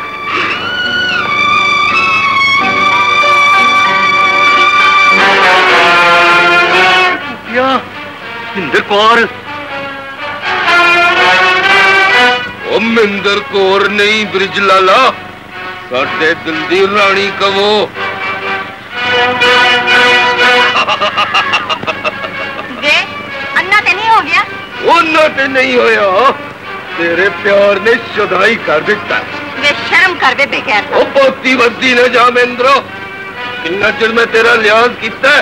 مہندر کور مہندر کور نہیں برج لالا ساڈے دل دی رانی کہو تے نہیں ہویا۔ تیرے پیار نے شدائی کر دیتا شرم کر دے بے خیر۔ او بہتی بدی میں تیرا لیاز کیتا ہے۔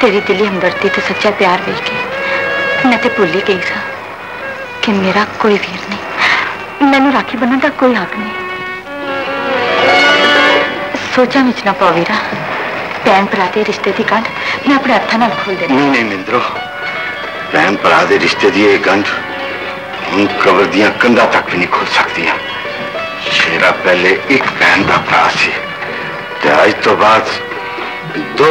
تیری دلی ہمدردی تو سچا پیار وی گئی میں تے بھولی گئی سا کہ میرا کوئی ویر نہیں۔ مینو راکھی بننے کا کوئی حق نہیں۔ سوچا وچ نہ پاؤ ویرا۔ بھن رشتے کی کنڈ میں اپنے ہاتھوں نال کھول دینی نہیں نہیں مندرو۔ بھن برا رشتے دی یہ کنڈ ہوں دیاں کندا تک بھی نہیں کھول سکتی شیرا پہلے ایک بھن کا برا سی۔ تو بعد دو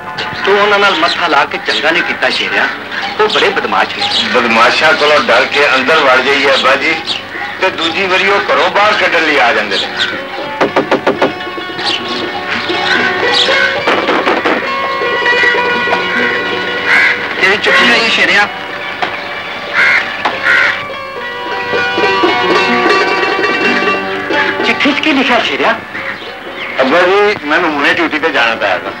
متہ لا کے چنگا نے کیا شیریا تو بڑے بدماش بدماشا کو ڈر کے اندر وڑ گئی ہے با جی داری وہ باہر کٹنے آ جائے چاہیے شیریا چاہیے ابا جی میرے ڈیوٹی پہ جانا پایا تھا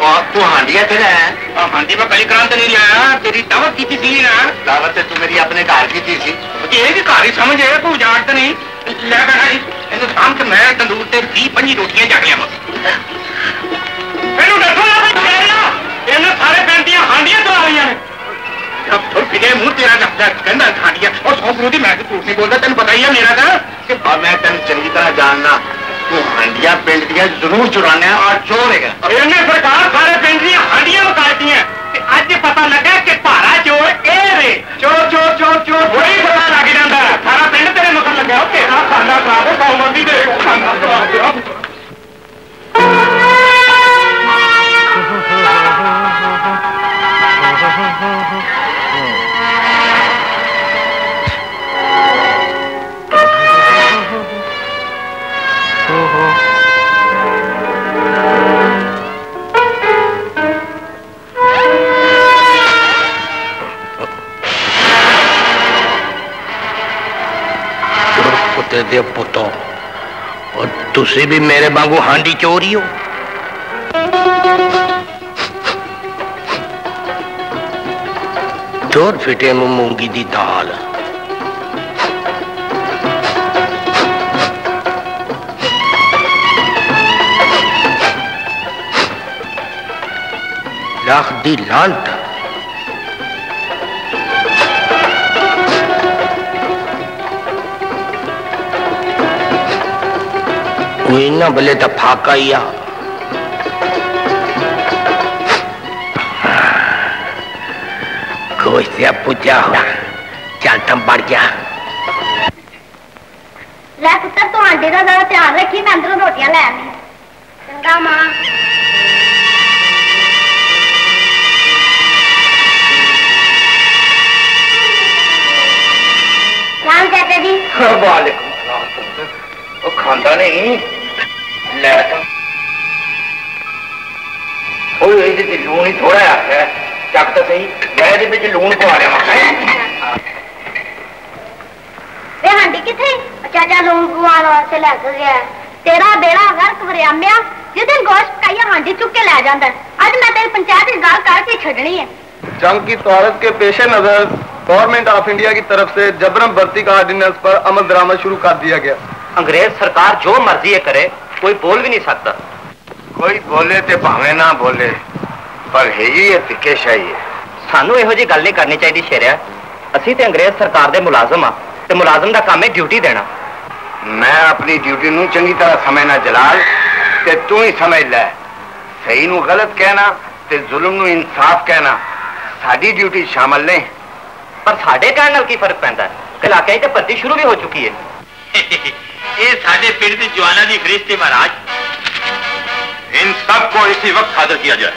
اور منہ تیرا جب اور میں تین چنگی طرح جاننا۔ وہ ہنڈیاں پنڈیاں ضرور چرانے اور چورے گا سرکار سارے پنڈیاں ہنڈیاں بتاتی ہیں۔ اج پتا لگا کہ پارا چور اے رے۔ چور چور چور چور وہی پتا لگ جاتا ہے۔ سارا پنڈ تیرے مکن لگا تیرا کھانا خراب ہے قوم بھی ਖਾਂਦਾ ਖਾ ਦੇ ਕੌਮੰਦੀ ਦੇ ਖਾਂਦਾ ਖਾ ਦੇ ਕੁੱਤੇ ਦੇ ਪੁੱਤੋ ਔਰ ਤੁਸੀਂ ਵੀ ਮੇਰੇ ਵਾਂਗੂ ਹਾਂਡੀ ਚੋਰੀ ਹੋ ਚੋਰ ਫਿਟੇ ਨੂੰ ਮੂੰਗੀ ਦੀ ਦਾਲ ਲੱਖ ਦੀ ਲਾਂਟ ಇನ್ನ ಬಲೆ ತಪ್ಪಾಕಯ್ಯ گوشتیا پوچا ہو چل ہم بڑھ جا لے پتر تو آنٹی دا ذرا تیار رکھی میں اندروں روٹیاں لے آنی چنگا ماں سلام چاچا جی وعلیکم السلام وہ کھانا نہیں جنگ کی طورت کے پیش نظر گورنمنٹ آف انڈیا کی طرف سے جبرم برتی کا آرڈیننس پر عمل درامد شروع کر دیا گیا انگریز سرکار جو مرضی کرے کوئی بول بھی نہیں سکتا۔ کوئی بولے تے بھاوے نہ بولے پر ہی یہ تکے شاہی ہے سانو یہو جی گل نہیں کرنی چاہیے شیریا۔ اسی تے انگریز سرکار دے ملازم آ تے ملازم دا کام ہے ڈیوٹی دینا۔ میں اپنی ڈیوٹی نو چنگی طرح سمجھنا جلال تے تو ہی سمجھ لے۔ صحیح نو غلط کہنا تے ظلم نو انصاف کہنا ساری ڈیوٹی شامل نہیں۔ پر ساڈے کہنے کی فرق پیندا ہے؟ علاقے تے پتی شروع بھی ہو چکی ہے۔ یہ سارے پنڈ کے جوانا کی فریشتے مہاراج۔ ان سب کو اسی وقت حاضر کیا جائے۔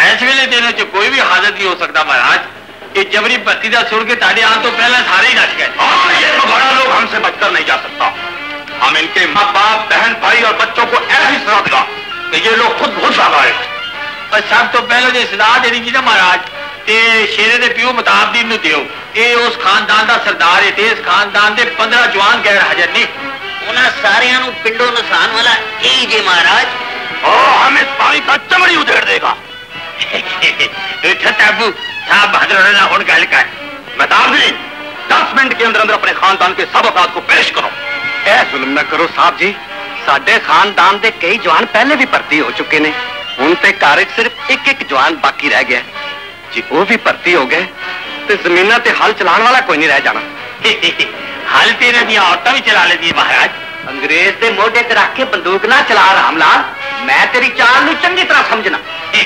ایس ویلے دنوں چ کوئی بھی حاضر نہیں ہو سکتا مہاراج۔ یہ جبری بتی کا سن کے تارے آن تو پہلے سارے ہی نچ گئے۔ یہ بڑا لوگ ہم سے بچ کر نہیں جا سکتا۔ ہم ان کے ماں باپ بہن بھائی اور بچوں کو ایسی سزا دلا کہ یہ لوگ خود بھول سال آئے پر سب تو پہلے جو جی سزا دینی تھی نا مہاراج۔ تے شیرے دے پیو متاب دین نو دیو۔ اے اس خاندان دا سردار ہے تے اس خاندان دے پندرہ جوان غیر حاضر نہیں ਉਹਨਾਂ ਸਾਰਿਆਂ ਨੂੰ ਪਿੰਡੋਂ ਨਸਾਨ ਵਾਲਾ ਇਹੀ ਜੀ ਮਹਾਰਾਜ? ਉਹ ਹਮੇ ਪਾਣੀ ਦਾ ਚਮੜੀ ਉਧੇੜ ਦੇਗਾ। ਛਤਾਬੂ صاحب بہادر نہ ہون گل کر مداب جی دس منٹ کے اندر اندر اپنے خاندان کے سب افراد کو پیش کرو اے ظلم نہ کرو صاحب جی سڈے خاندان دے کئی جوان پہلے بھی پرتی ہو چکے نے ہوں تے کارج صرف ایک ایک جوان باقی رہ گیا جی وہ بھی پرتی ہو گئے تو زمینہ تے حل چلان والا کوئی نہیں رہ جانا حال تیرے دیا عورتیں بھی چلا لے دیئے مہراج انگریز دے موڈے تے رکھ کے بندوق نہ چلا رام لال میں تیری چال نو چنگی طرح سمجھنا۔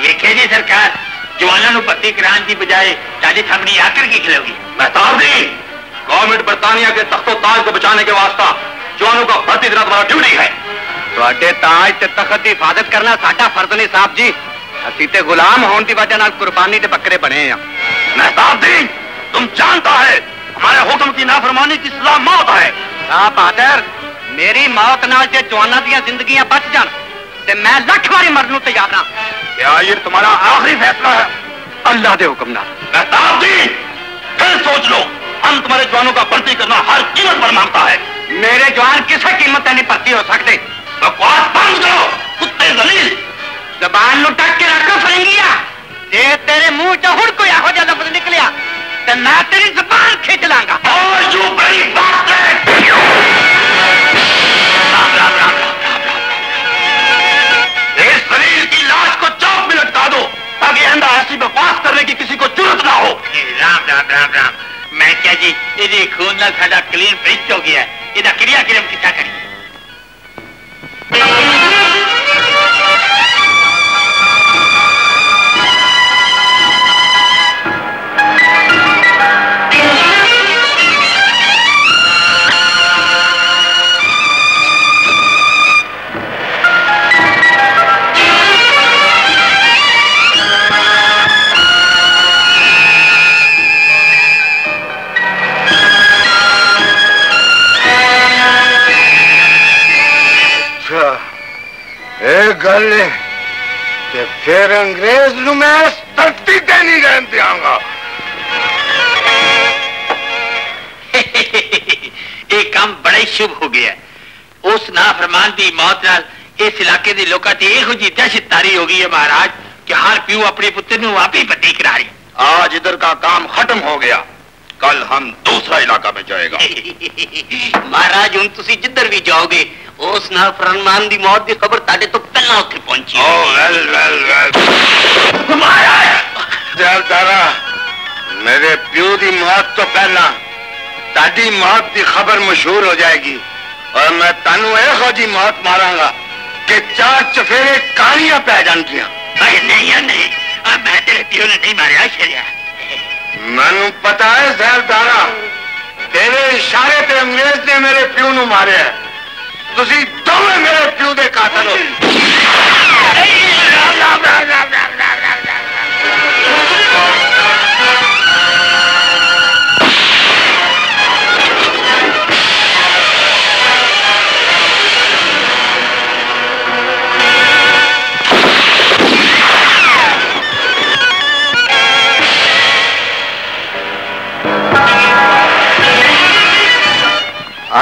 ویکھے جی سرکار جوانا نو پتی کران دی بجائے چالی تھمڑی آ کر کی کھلے ہوگی محتاب دی گورنمنٹ برطانیہ کے تخت و تاج کو بچانے کے واسطہ جوانوں کا بھرتی دینا تمہارا ڈیوٹی ہے؟ ਤੁਹਾਡੇ ਤਾਜ ਤੇ ਤਖਤ ਦੀ ਹਿਫਾਜ਼ਤ کرنا ساٹا ਫਰਜ਼ نہیں صاحب جی۔ ਅਸੀਂ تے غلام ਹੋਣ ਦੀ ਵਜ੍ਹਾ ਨਾਲ ਕੁਰਬਾਨੀ ਦੇ ਬੱਕਰੇ ਬਣੇ ਆ ਮਹਿਤਾਬ ਜੀ ਤੁਮ ਜਾਣਦਾ ਹੈ ہمارے حکم کی نافرمانی کی سزا موت ہے۔ راہ بہادر میری موت نال جے جوانا دیا زندگیاں بچ جان تے میں لکھ واری مرنوں تے یاد ہاں کیا یہ تمہارا آخری فیصلہ ہے؟ اللہ دے حکم نال۔ مہتاب جی پھر سوچ لو ہم تمہارے جوانوں کا پرتی کرنا ہر قیمت پر مانگتا ہے۔ میرے جوان کسے قیمت نہیں پرتی ہو سکتے۔ بکواس بند کرو کتے زلیل زبان نو ڈک کے رکھو فرنگیا جے تیرے منہ ہڑ کو یا ہو جا لفظ نکلیا۔ لاش کو چوک میں لٹکا دو تاکہ آئندہ بکواس کرنے کی کسی کو ضرورت نہ ہو۔ جی یہ جی، خون نہ ساڈا کلین برج ہو گیا ہے۔ یہ کریا کرم کتا کریے گل کہ پھر انگریز نو میں اس دھرتی تے نہیں رہن دیاں گا۔ ایک کام بڑا ہی شبھ ہو گیا ہے۔ اس نافرمان دی موت نال اس علاقے دے لوکاں تے ایہو جی دہشت تاری ہو گئی ہے مہاراج کہ ہر پیو اپنے پتر نو آپ ہی پتی کرا رہی۔ آج ادھر کا کام ختم ہو گیا۔ ہے کل ہم دوسرا علاقہ میں جائے گا۔ مہاراج ہوں تسی جدھر بھی جاؤ گے اس نہ فرنمان دی موت دی خبر تاڈے تو پہلا اوتھے پہنچی او ویل ویل ویل مہاراج! دارا میرے پیو دی موت تو پہلا تاڈی موت دی خبر مشہور ہو جائے گی۔ اور میں تانوں اے خوجی موت ماراں گا کہ چار چفیرے کانیاں پہ جانتیاں نہیں نہیں نہیں میں تیرے پیو نے نہیں ماریا شریعہ۔ میں پتا ہے زہردارا، تیرے اشارے تے انگریز نے میرے پیو نو مارے ہے تسی دونوں میرے پیو دے قاتل ہو۔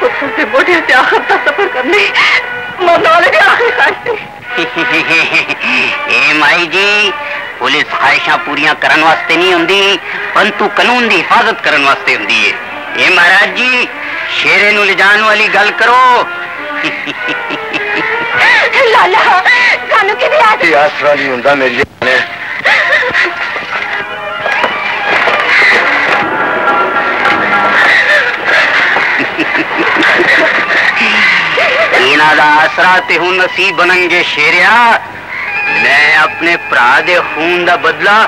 خود سے بوٹے سے آخر تک سفر کرنے مطالعے کے آخر اے مائی جی پولیس خواہشاں پوریاں کرن واسطے نہیں ہوں پرنتو قانون دی حفاظت کرن واسطے ہوندی اے مہاراج جی شیرے نو لے والی گل کرو۔ لالا سانو کی بھی آج یہ آسرا نہیں ہوندا میرے جنادہ آسرا تے ہوں نصیب بنن گے شیریا میں اپنے پرادے خون دا بدلا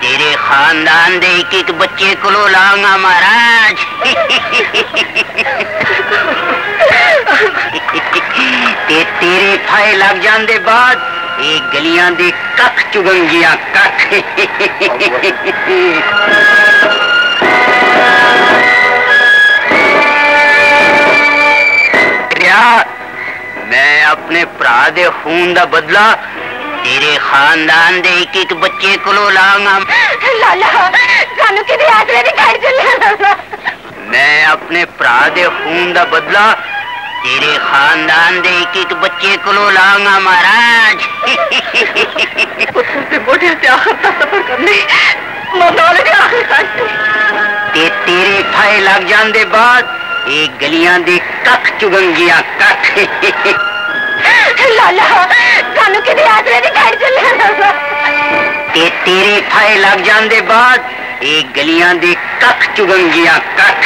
تیرے خاندان دے ایک ایک بچے کلو لاؤں گا مہاراج تیرے تھائے لگ جان دے بعد ایک گلیاں دے کک چگن گیا کک Yeah. میں اپنے برا دے خون دا بدلہ تیرے خاندان دے ایک ایک بچے کو لاؤں لالا سانو کدی آسرے دی گھر چلے میں اپنے برا دے خون دا بدلہ تیرے خاندان دے ایک ایک بچے کو لاؤں مہاراج۔ پتر تے موٹے تے آخر دا سفر کرنے۔ منال دے آخر کھانسی تے تیرے پھائے لگ جان دے بعد یہ گلیاں دے کک چگن گیا کک لالا سانو کدی آسرے دی گھر چلے تے تیرے پھائے لگ جان دے بعد یہ گلیاں دے کک چگن گیا کک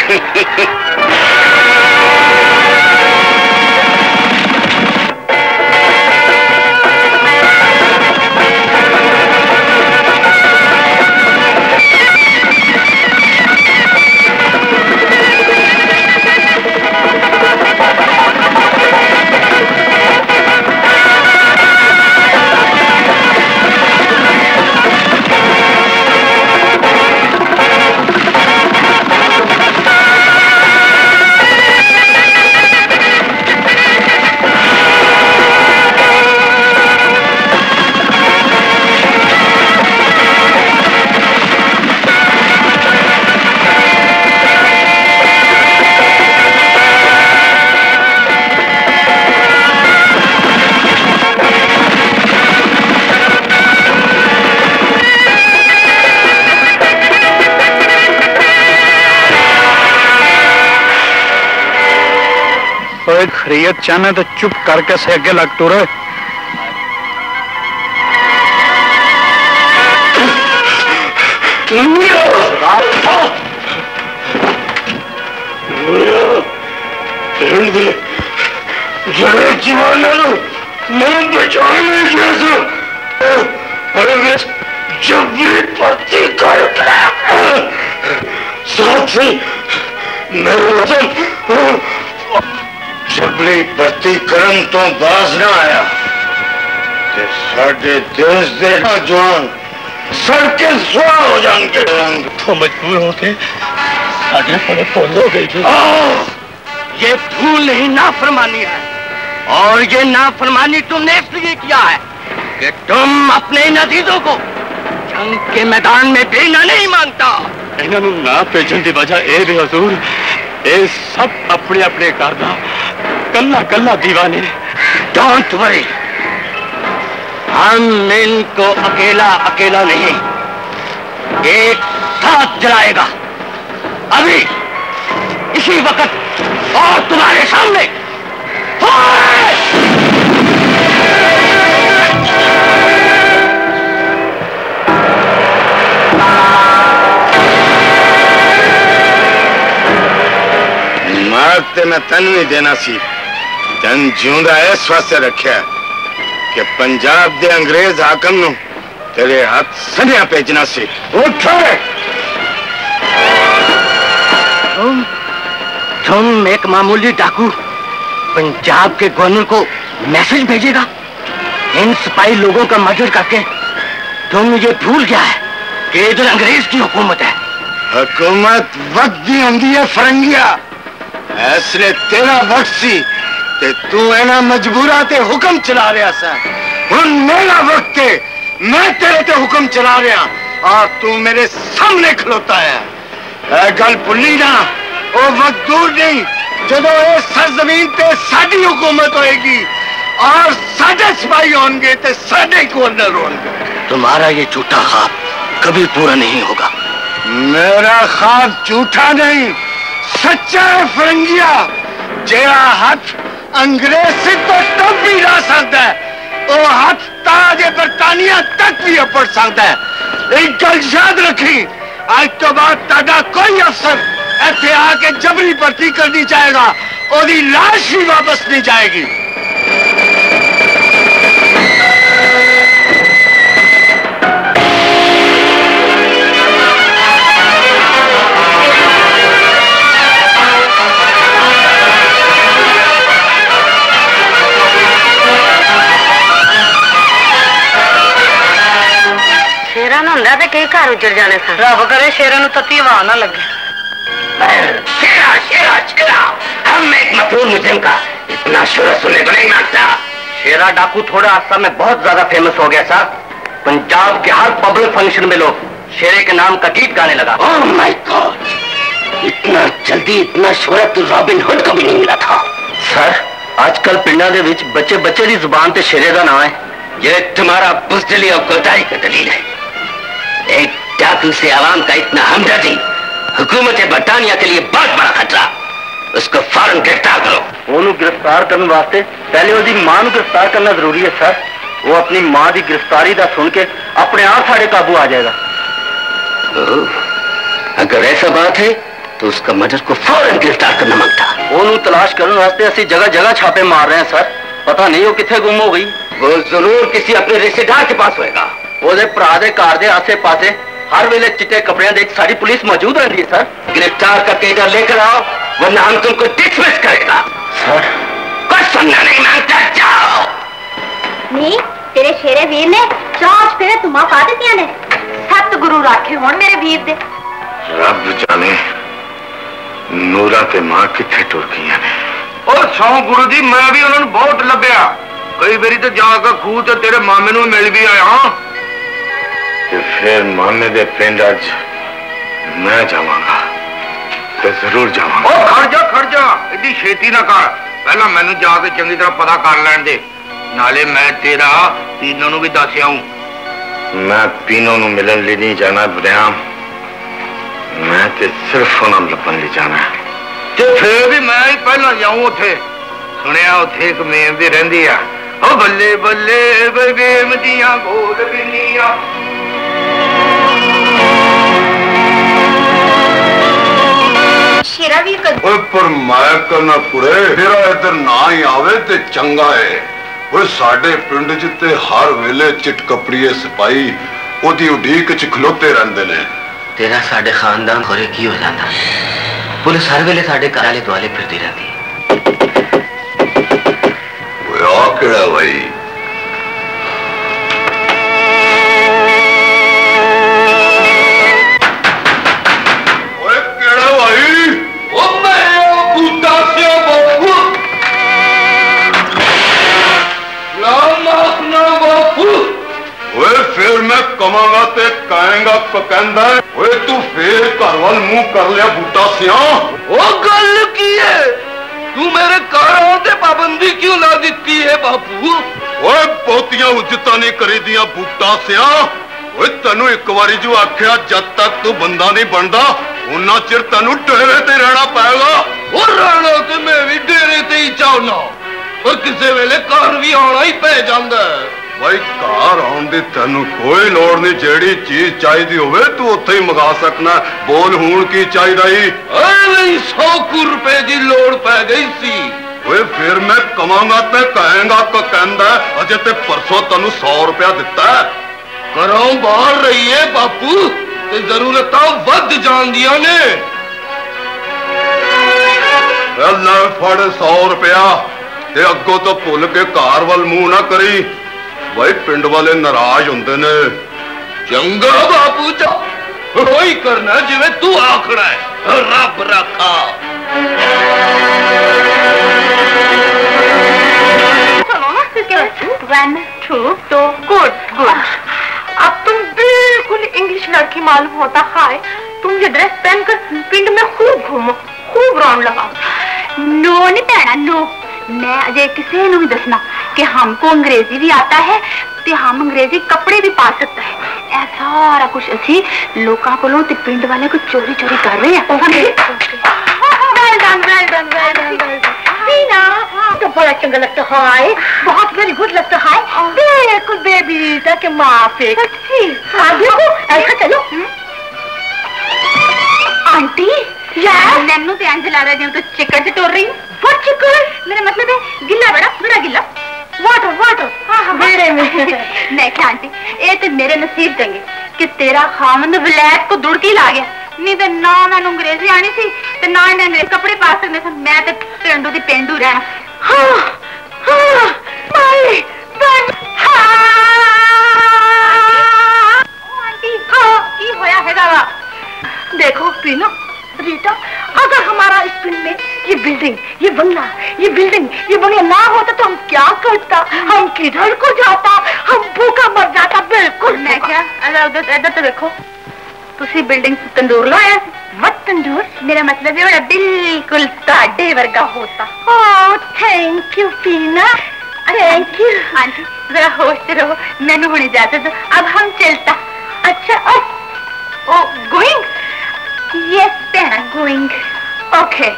خریت چاہنا تو چپ کر کے سے اگے لگ ٹورے جب غلطی کرن تو باز نہ آیا کہ ساڑھے دیش دے نوجوان سڑ کے سوا ہو جان گے۔ تو مجبور ہو کے ساڈے پڑے پول ہو گئی تھی یہ پھول نہیں نافرمانی ہے۔ اور یہ نافرمانی تم نے اس لیے کیا ہے کہ تم اپنے ان عزیزوں کو جنگ کے میدان میں بھیجنا نہیں مانتا انہوں نے نا بھیجن کی وجہ اے بھی حضور اے سب اپنے اپنے کارنا کلا کلا دیوانے ڈانٹ وری ہم ان کو اکیلا اکیلا نہیں، ایک ساتھ جلائے گا۔ ابھی اسی وقت اور تمہارے سامنے۔ میں تنوی دینا سی واسطے رکھیا کہ پنجاب دے انگریز حاکم نو تیرے ہاتھ سنیا بھیجنا سی اٹھ تم تم ایک معمولی ڈاکو پنجاب کے گورنر کو میسج بھیجے گا ان سپاہی لوگوں کا مرڈر کر کے تم یہ بھول گیا ہے کہ ادھر انگریز کی حکومت ہے حکومت وقت تیرا وقت سی تے تو اینا مجبورا تے حکم چلا رہا سا۔ ہن میرا وقت ہے میں تیرے تے حکم چلا رہا۔ اور تو میرے سامنے کھلوتا ہے۔ اے گل بھلی نہ۔ او وقت دور نہیں جدو اے سرزمین تے ساڈی حکومت ہوئے گی اور ساڈے سپاہی ہون گے تے ساڈے گورنر ہون گے۔ تمہارا یہ جھوٹا خواب کبھی پورا نہیں ہوگا۔ میرا خواب جھوٹا نہیں سچا ہے فرنگیا جیڑا ہاتھ انگریزی تو تب بھی لا سکتا ہے۔ اور ہاتھ تاج برطانیہ تک بھی اپڑ سکتا ہے۔ ایک گل یاد رکھی آج تو بعد تا کوئی افسر ایتھے آ کے جبری بھرتی کرنی چاہے گا اور لاش بھی واپس نہیں جائے گی۔ باران ہوندا کئی گھر اجڑ جانے سن رب کرے شیرا تتی ہوا نہ لگے شیرا اتنا ڈاکو تھوڑا عرصہ میں بہت زیادہ فیمس ہو گیا صاحب پنجاب کے ہر پبلک فنکشن میں لوگ شیرے کے نام کا گیت گانے لگا اتنا جلدی اتنا شہرت رابن ہڈ کا نہیں ملا تھا سر آج کل پنڈا دے وچ بچے بچے دی زبان تے شیرے دا نام ہے یہ تمہارا بزدلی اور گرداری کا دلیل ہے ایک ڈاکو سے عوام کا اتنا ہمدردی حکومت برطانیہ کے لیے بہت بڑا خطرہ۔ اس کو فوراً گرفتار کرو۔ وہ گرفتار کرنے واسطے پہلے وہ ماں نو گرفتار کرنا ضروری ہے سر۔ وہ اپنی ماں کی گرفتاری دا سن کے اپنے آپ سارے قابو آ جائے گا۔ اگر ایسا بات ہے تو اس کا مدد کو فوراً گرفتار کرنا مانگتا۔ وہ تلاش کرنے واسطے اسی جگہ جگہ چھاپے مار رہے ہیں سر۔ پتہ نہیں وہ کتنے گم ہو گئی۔ وہ ضرور کسی اپنے رشتے دار کے پاس ہوئے گا۔ ਉਹਦੇ ਭਰਾ ਦੇ ਘਰ ਦੇ ਆਸੇ-ਪਾਸੇ ہر ویلے چٹے کپڑے دیکھ ساری پولیس موجود رہتی ہے سر گرفتار کر کے ادھر لے کر آؤ ورنہ ہم تم کو ڈسمس کرے گا سر کچھ سمجھا نہیں مانگتا جاؤ نی تیرے شیرے ویر نے چاچ پھر تما پا دیتی نے سات گرو راکھے ہون میرے ویر دے رب جانے نورا تے ماں کتھے ٹر گئی نے او سو گرو جی میں بھی انہوں نے بہت لبیا کئی بری تے جا کے خوہ تیرے مامے نو مل بھی آیا کہ پھر ماننے دے پینڈ آج میں جاواں گا تو ضرور جاواں گا۔ او کھڑ جا کھڑ جا۔ ایڈی چھتی نہ کر۔ پہلا میں نو جا کے چنگی طرح پتہ کر لین دے۔ نالے میں تیرا تینوں نو بھی دس آؤں۔ میں تینوں نو ملن لی نہیں جانا بریام۔ میں تے صرف انہاں لبن لی جانا۔ ہے تو پھر بھی میں ہی پہلا جاؤں اوتھے۔ سنیا اوتھے ایک میم بھی رہن دیا ਵੇ ਮੇਮ ਦੀਆਂ ਗੋਦ ਬਿੰਨੀਆਂ ਸ਼ੇਰਾ ਵੀਰ ਕਦ ਓਏ ਪਰ ਮੈਂ ਕਰਨਾ ਕੁੜੇ ਤੇਰਾ ਇੱਧਰ ਨਾ ਹੀ ਆਵੇ ਤੇ ਚੰਗਾ ਏ ਓਏ ਸਾਡੇ ਪਿੰਡ 'ਚ ਤੇ ਹਰ ਵੇਲੇ ਚਿੱਟ ਕਪੜੀਏ ਸਿਪਾਈ ਉਹਦੀ ਉਡੀਕ 'ਚ ਖਲੋਤੇ ਰਹਿੰਦੇ ਨੇ ਤੇਰਾ ਸਾਡੇ ਖਾਨਦਾਨ ਖੋਰੇ ਕੀ ਹੋ ਜਾਂਦਾ ਪੁਲਿਸ ਹਰ ਵੇਲੇ ਸਾਡੇ ਘਰ ਵਾਲੇ ਦੁਆਲੇ ਫਿਰਦੀ ਰਹਿੰਦੀ آکڑا بھائی پھر میں کما گا تے کائیں گا ککیندہ ہے تو پھر کروال منہ کر لیا بوٹا سیاں وہ گل کیے ਤੂੰ ਮੂੰਹ ਕਰ ਉਹ ਤੂੰ ਮੇਰੇ ਪਾਬੰਦੀ ਕਿਉਂ ਲਾ ਦਿੱਤੀ ਹੈ ਬਾਪੂ? ਓਏ ਬਹੁਤੀਆਂ ਉੱਜਤਾਂ ਨਹੀਂ ਕਰੀਦੀਆਂ ਬੂਟਾ ਸਿਆ। ਓਏ ਤੈਨੂੰ ਇੱਕ ਵਾਰੀ ਜੋ ਆਖਿਆ ਜਦ ਤੱਕ ਤੂੰ ਬੰਦਾ ਨਹੀਂ ਬਣਦਾ ਉਹਨਾਂ ਚਿਰ ਤੈਨੂੰ ਡੇਰੇ ਤੇ ਰਹਿਣਾ ਪਏਗਾ। ਉਹ ਰਾਣਾ ਤੇ ਮੈਂ ਵੀ ਡੇਰੇ ਤੇ ਹੀ ਚਾਹਨਾ ਪਰ ਕਿਸੇ ਵੇਲੇ ਘਰ ਵੀ ਆਉਣਾ ਹੀ ਪੈ ਜਾਂਦਾ। ਬਾਈ ਘਰ ਆਉਣ ਦੀ ਤੈਨੂੰ ਕੋਈ ਲੋੜ ਨਹੀਂ ਜਿਹੜੀ ਚੀਜ਼ ਚਾਹੀਦੀ ਹੋਵੇ ਤੂੰ ਉੱਥੇ ਹੀ ਮੰਗਾ ਸਕਣਾ। ਬੋਲ ਹੁਣ ਕੀ ਚਾਹੀਦਾ ਈ? ਐਵੇਂ ਹੀ 100 ਕੁ ਰੁਪਏ ਦੀ ਲੋੜ ਪੈ ਗਈ ਸੀ। ਓਏ ਫਿਰ ਮੈਂ ਕਵਾਂਗਾ ਤੇ ਕਹਾਂਗਾ ਕ ਕਹਿੰਦਾ ਅਜੇ ਤੇ ਪਰਸੋਂ ਤੈਨੂੰ 100 ਰੁਪਇਆ ਦਿੱਤਾ। ਘਰੋਂ ਬਾਹਰ ਰਹੀਏ ਬਾਪੂ ਤੇ ਜ਼ਰੂਰਤਾਂ ਵੱਧ ਜਾਂਦੀਆਂ ਨੇ। ਇਹ ਲੈ ਫੜ 100 ਰੁਪਇਆ ਤੇ ਅੱਗੋਂ ਤੋਂ ਭੁੱਲ ਕੇ ਘਰ ਵੱਲ ਮੂੰਹ ਨਾ ਕਰੀ। ਬਈ ਪਿੰਡ ਵਾਲੇ ਨਾਰਾਜ਼ ਹੁੰਦੇ ਨੇ। ਚੰਗਾ ਬਾਪੂ ਜੀ ਹੋਈ ਕਰਨਾ ਜਿਵੇਂ ਤੂੰ ਆਖਣਾ ਹੈ। ਰੱਬ اب تم بالکل انگلش لڑکی معلوم ہوتا خائے تم یہ ڈریس پہن کر پنڈ میں خوب گھومو خوب راؤنڈ لگاؤ نو نہیں پینا نو میں اجے کسی نو دسنا کہ ہم کو انگریزی بھی آتا ہے تے ہم انگریزی کپڑے بھی پا سکتا ہے۔ ایسا سارا کچھ اسی لوکاں کولوں تے پنڈ والے کو چوری چوری کر رہے ہیں۔ ویل ڈن ہاں۔ آنٹی؟ یار رہا جی چکر سے رہی ہوں۔ چکر؟ میرا مطلب ہے گلا بڑا بڑا گلا۔ واٹر واٹر میرے میں میں کیا آنٹی اے تے میرے نصیب چنگے کہ تیرا خامن ولایت کو دڑکی لا گیا نہیں تے نہ میں انگریزی آنی سی تے نہ انہیں انگریز کپڑے پا سکنے سن میں تے پینڈو دی پینڈو رہنا ہاں ہاں مائی بن ہاں آنٹی ہاں کی ہویا ہے گا دیکھو پینو ریٹا اگر ہمارا اس پن میں یہ بلڈنگ یہ بنگلہ یہ بلڈنگ یہ بنگلہ نہ ہوتا تو ہم کیا کرتا؟ ہم کدھر کو جاتا؟ ہم بھوکا مر جاتا بالکل میں کیا؟ ادھر تو دیکھو ਤੁਸੀਂ ਬਿਲਡਿੰਗ ਤੰਦੂਰ ਲਾਇਆ ਮਤ ਤੰਦੂਰ ਮੇਰਾ ਮਤਲਬ ਹੈ ਉਹ ਬਿਲਕੁਲ ਤੁਹਾਡੇ ਵਰਗਾ ਹੋਤਾ ਓ ਥੈਂਕ ਯੂ ਪੀਨਾ ਥੈਂਕ ਯੂ ਆਂਟੀ ਜ਼ਰਾ ਹੋਸ਼ ਤੇ ਰਹੋ ਮੈਨੂੰ ਹੁਣ ਇਜਾਜ਼ਤ ਦਿਓ ਅਬ ਹਮ ਚਲਤਾ ਅੱਛਾ ਓ ਗੋਇੰਗ ਯੈਸ ਪੈਣਾ ਗੋਇੰਗ ਓਕੇ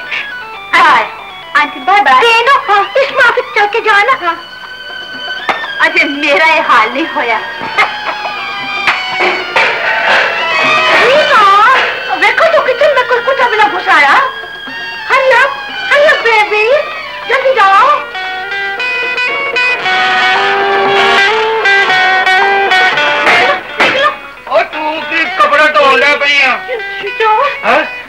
Bye. Auntie, ہاں، چل کے جانا. ہاں۔ میرا یہ حال نہیں ہویا. ویکھو تو کچن میں کچھ آیا. جلدی جاؤ. اور تو کپڑا پئی ہاں. ہاں?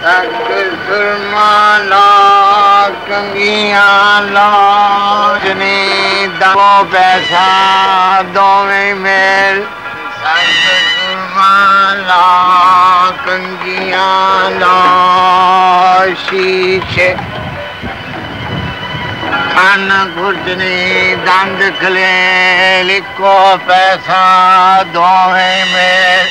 تک سرما لا کنگیاں لاجنی دو پیسہ دوویں میل تک سرما لا کنگیاں لا شیشے کھان گھٹنی دند کھلے لکھو پیسہ دوویں میل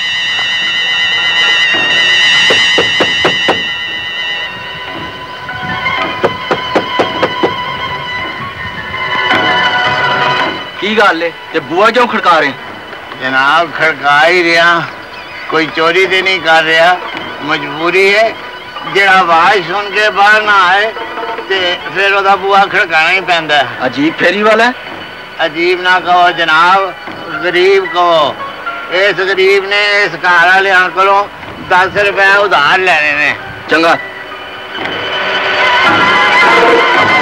کی گل ہے؟ تے بوا کیوں کھڑکا رہے ہیں؟ جناب کھڑکا ہی رہا۔ کوئی چوری تے نہیں کر رہا۔ مجبوری ہے۔ جڑا آواز سن کے باہر نہ آئے تے پھر او دا بوا کھڑکانا ہی پیندا ہے۔ عجیب پھیری والا ہے۔ عجیب نہ کہو جناب غریب کہو۔ اس غریب نے اس گھر والے کو دس روپے ادھار لینے نے۔ چنگا۔ Thank you.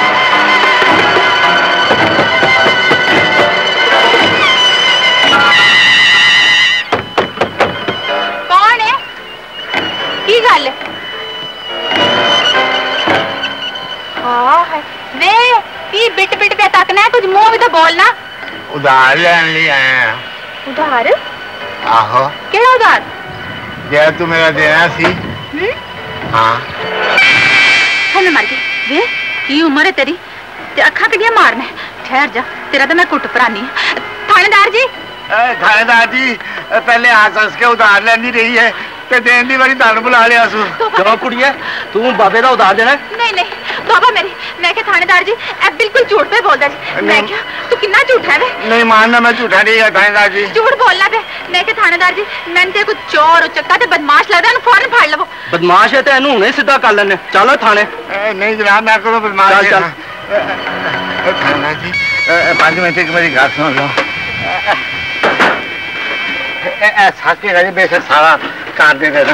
بٹ بٹ پہ تکنا ہے کچھ منہ بھی تو بولنا ادھار لین لی آئے ہیں ادھار آہو کیڑا ادھار جہاں تو میرا دینا سی ہاں میں مر گئی وے کی عمر ہے تیری تے اکھاں کڈیاں مارنا ٹھہر جا تیرا تے میں کٹ پرانی تھانیدار جی تھانیدار جی پہلے آس آس کے ادھار لینی رہی ہے تے دین دی واری تان بلا لیا سو جو کڑیے تو بابے دا ادھار دینا نہیں نہیں ਬਾਬਾ ਮੇਰੀ ਮੈਂ ਕਿਹਾ ਥਾਣੇਦਾਰ ਜੀ ਇਹ ਬਿਲਕੁਲ ਝੂਠ ਪੇ ਬੋਲਦਾ ਜੀ। ਮੈਂ ਕਿਹਾ ਤੂੰ ਕਿੰਨਾ ਝੂਠਾ ਵੇ? ਨਹੀਂ ਮਾਨਣਾ ਮੈਂ ਝੂਠਾ ਨਹੀਂ ਹੈ ਥਾਣੇਦਾਰ ਜੀ। ਝੂਠ ਬੋਲਣਾ ਵੇ। ਮੈਂ ਕਿਹਾ ਥਾਣੇਦਾਰ ਜੀ ਮੈਂ ਤੇ ਕੋ ਚੋਰ ਚੱਕਾ ਤੇ ਬਦਮਾਸ਼ ਲੱਗਦਾ ਇਹਨੂੰ ਫੌਰਨ ਫੜ ਲਵੋ। ਬਦਮਾਸ਼ ਹੈ ਤੇ ਇਹਨੂੰ ਹੁਣੇ ਸਿੱਧਾ ਕਰ ਲੈਣੇ ਚੱਲ ਥਾਣੇ। ਨਹੀਂ ਜਨਾਬ ਮੈਂ ਕੋਲ ਬਦਮਾਸ਼ ਚੱਲ ਚੱਲ। ਥਾਣਾ ਜੀ ਪੰਜ ਮਿੰਟ ਇੱਕ ਮੇਰੀ ਗੱਲ ਸੁਣ ਲਓ। ਇਹ ਸਾਕੇ ਰਾਜੇ ਬੇਸ਼ਕ ਸਾਰਾ ਕਰ ਦੇ ਦੇਣਾ।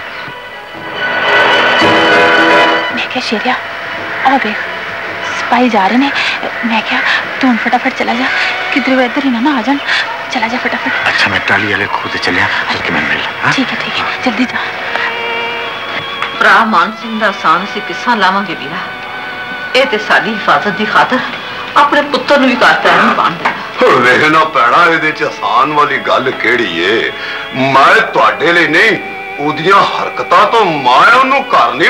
کیا شیریا آو دیکھ سپائی جا رہے ہیں۔ میں کیا تو ان فٹافٹ چلا جا کدھر وہ ادھر ہی نہ آ جان۔ چلا جا فٹافٹ۔ اچھا میں ٹالی والے کھودے چلیا بلکہ میں مل ہاں؟ ٹھیک ہے ٹھیک ہے۔ ہاں۔ جلدی جا۔ ਭਰਾ ਮਾਨ سان ਦਾ کسا ਸੀ ਕਿੱਸਾ ਲਾਵਾਂਗੇ اے تے ਤੇ حفاظت دی خاطر اپنے پتر ਪੁੱਤਰ ਨੂੰ ਵੀ ਕਰਤਾ ਨਹੀਂ ਪਾਣ ਦੇਣਾ ਵੇਖਣਾ ਪੈਣਾ ਇਹਦੇ ਚ ਆਸਾਨ ਵਾਲੀ ਗੱਲ ਕਿਹੜੀ ਏ ਮੈਂ ਤੁਹਾਡੇ ਲਈ ਨਹੀਂ ਉਹਦੀਆਂ ਹਰਕਤਾਂ ਤੋਂ ਮੈਂ ਉਹਨੂੰ ਘਰ ਨਹੀਂ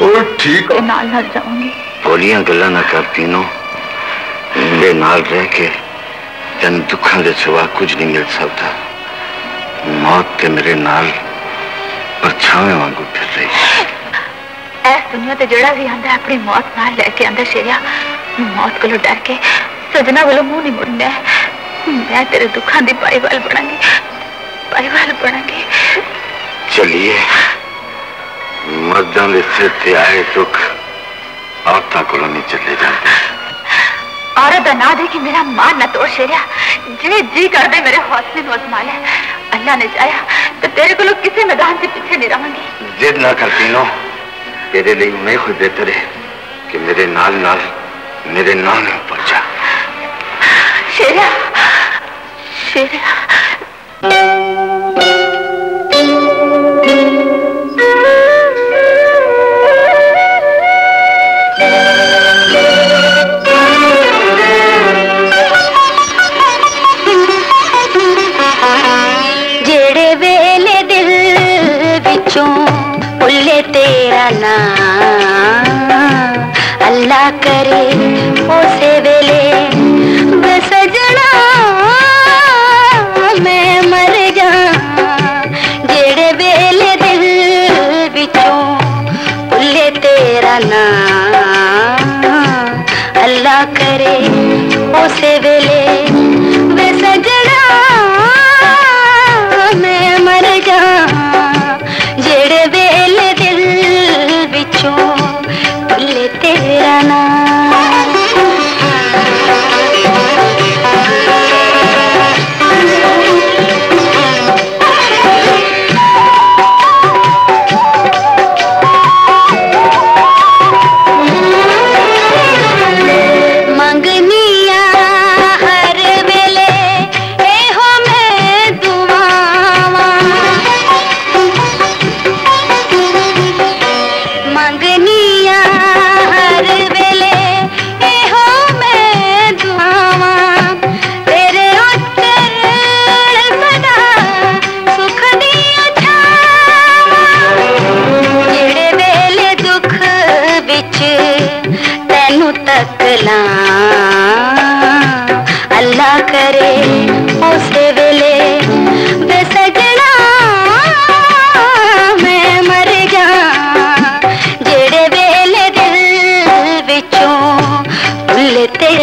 اور ٹھیک ہے نال جاؤں گی بولیاں نہ کر تینوں نال رہ کے دکھاں دے سوا کچھ نہیں مل سکتا موت تے میرے نال وانگو پھر رہی ایس دنیا تے جڑا بھی اپنی موت نال لے کے شیریا موت کو ڈر کے سجنا ولو منہ نہیں مڑنا میں تیرے دکھاں دی وال وال چلیے ਮਰਦਾਂ ਦੇ ਸਿਰ ਤੇ ਆਏ ਦੁੱਖ ਔਰਤਾਂ ਕੋਲੋਂ ਨਹੀਂ ਚੱਲੇ ਜਾਂਦੇ ਔਰਤ ਦਾ ਨਾ ਦੇ ਕਿ ਮੇਰਾ ਮਾਨ ਨਾ ਤੋੜ ਸ਼ੇਰਿਆ ਜਿਵੇਂ ਜੀ ਕਰਦੇ ਮੇਰੇ ਹੌਸਲੇ ਨੂੰ ਅਜ਼ਮਾ ਲੈ ਅੱਲਾ ਨੇ ਚਾਹਿਆ ਤੇ ਤੇਰੇ ਕੋਲੋਂ ਕਿਸੇ ਮੈਦਾਨ 'ਚ ਪਿੱਛੇ ਨਹੀਂ ਰਵਾਂਗੀ ਜਿੱਦ ਨਾ ਕਰ ਤੀਨੋ ਤੇਰੇ ਲਈ ਮੈਂ ਖੁਦ ਬਿਹਤਰ ਹੈ ਕਿ ਮੇਰੇ ਨਾਲ ਨਾਲ ਮੇਰੇ ਨਾਲ ਨਾਲ ਪਹੁੰਚਾ ਸ਼ੇਰਿਆ ਸ਼ੇਰਿਆ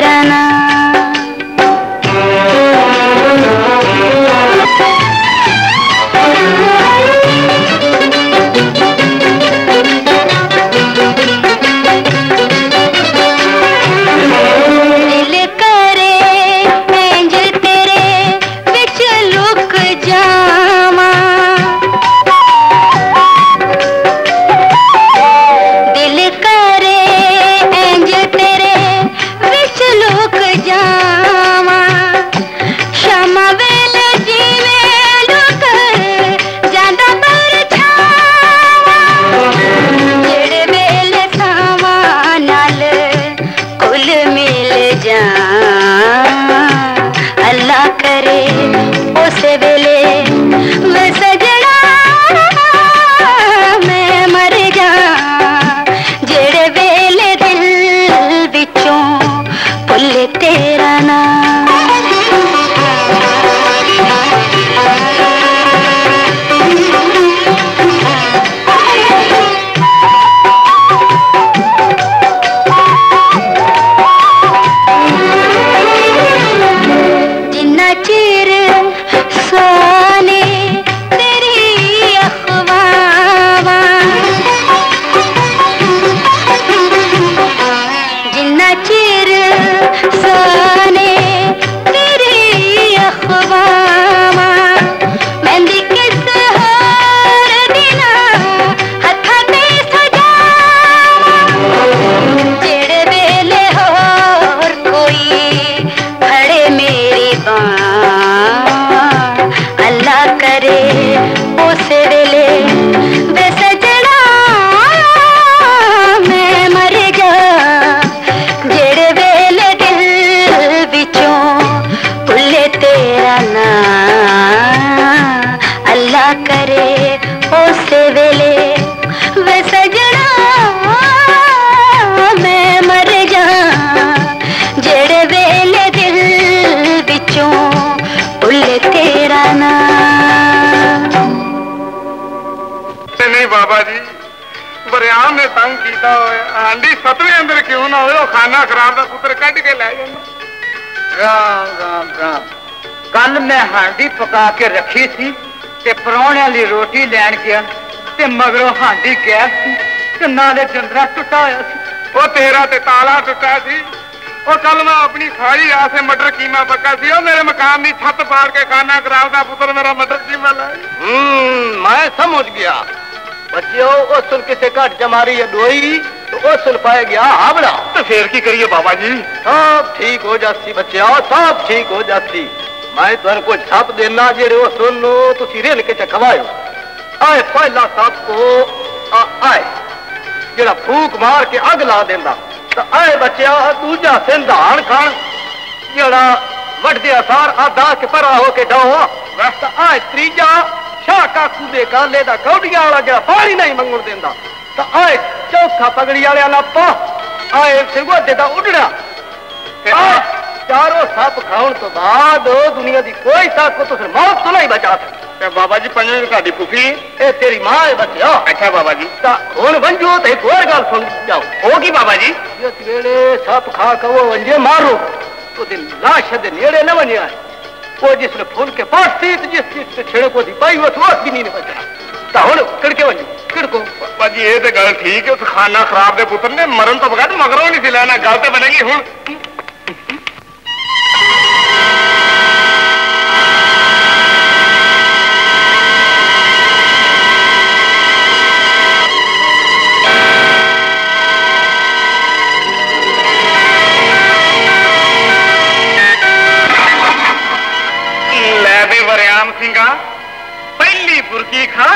ಶರಣ کل میں ہانڈی پکا کے رکھی سی پرونے والی روٹی لین گیا تے ہانڈی گیس سی نالے چندرا ٹوٹا ہوا سی وہ تیرا تالا ٹوٹا سی اور کل میں اپنی ساری آسے مٹر کیما پکا سی اور میرے مکان کی چھت پار کے کھانا کرا کا پتر میرا مٹر کیما لائے میں سمجھ گیا بچیو او سن کسے کٹ جماری ہے تو او سن پائے گیا ہاوڑا تو پھر کی کریے بابا جی؟ سب ٹھیک ہو جاتی بچیو سب ٹھیک ہو جاتی۔ میں تو ہر کو چھاپ دینا جڑے او سن لو تو سی رین کے چکھوائے آئے پہلا سب کو آئے۔ جڑا پھوک مار کے اگ لا دینا تو آئے بچیو دوجا سندھ ہان کھان۔ جڑا وٹ دے اثار آدھا کے پرا ہو کے ڈاؤ آئے تری تریجا شاہ کاکو دے کا لے دا کوڑیا والا گیا پاڑی نہیں منگوڑ دین دا تا آئے چوکھا پگڑی والے نا پا آئے ایسے گوہ دے دا اڑنا چاروں ساپ کھاؤن تو بعد دنیا دی کوئی ساپ کو تو سر موت تو نہیں بچا سکتی بابا جی پنجے دی پوکی اے تیری ماں اے بچیا اچھا بابا جی تا کھون بن جو تا ایک اور گال سن جاؤ ہوگی بابا جی یہ تیرے ساپ کھا کھا وہ ونجے مارو تو دن لاشد نیڑے نہ ونجے وہ جس نے پھول کے پاس تھی تو جس چیز سے چھڑے کو تھی پائی وہ تو بھی نہیں بچا تا کڑکے ونجو کڑکو پاپا جی اے تے گل ٹھیک ہے، اس خانہ خراب دے پتر نے مرن تو بغیر مگروں نہیں سلانا گل تو بنے گی۔ ہن دیکھا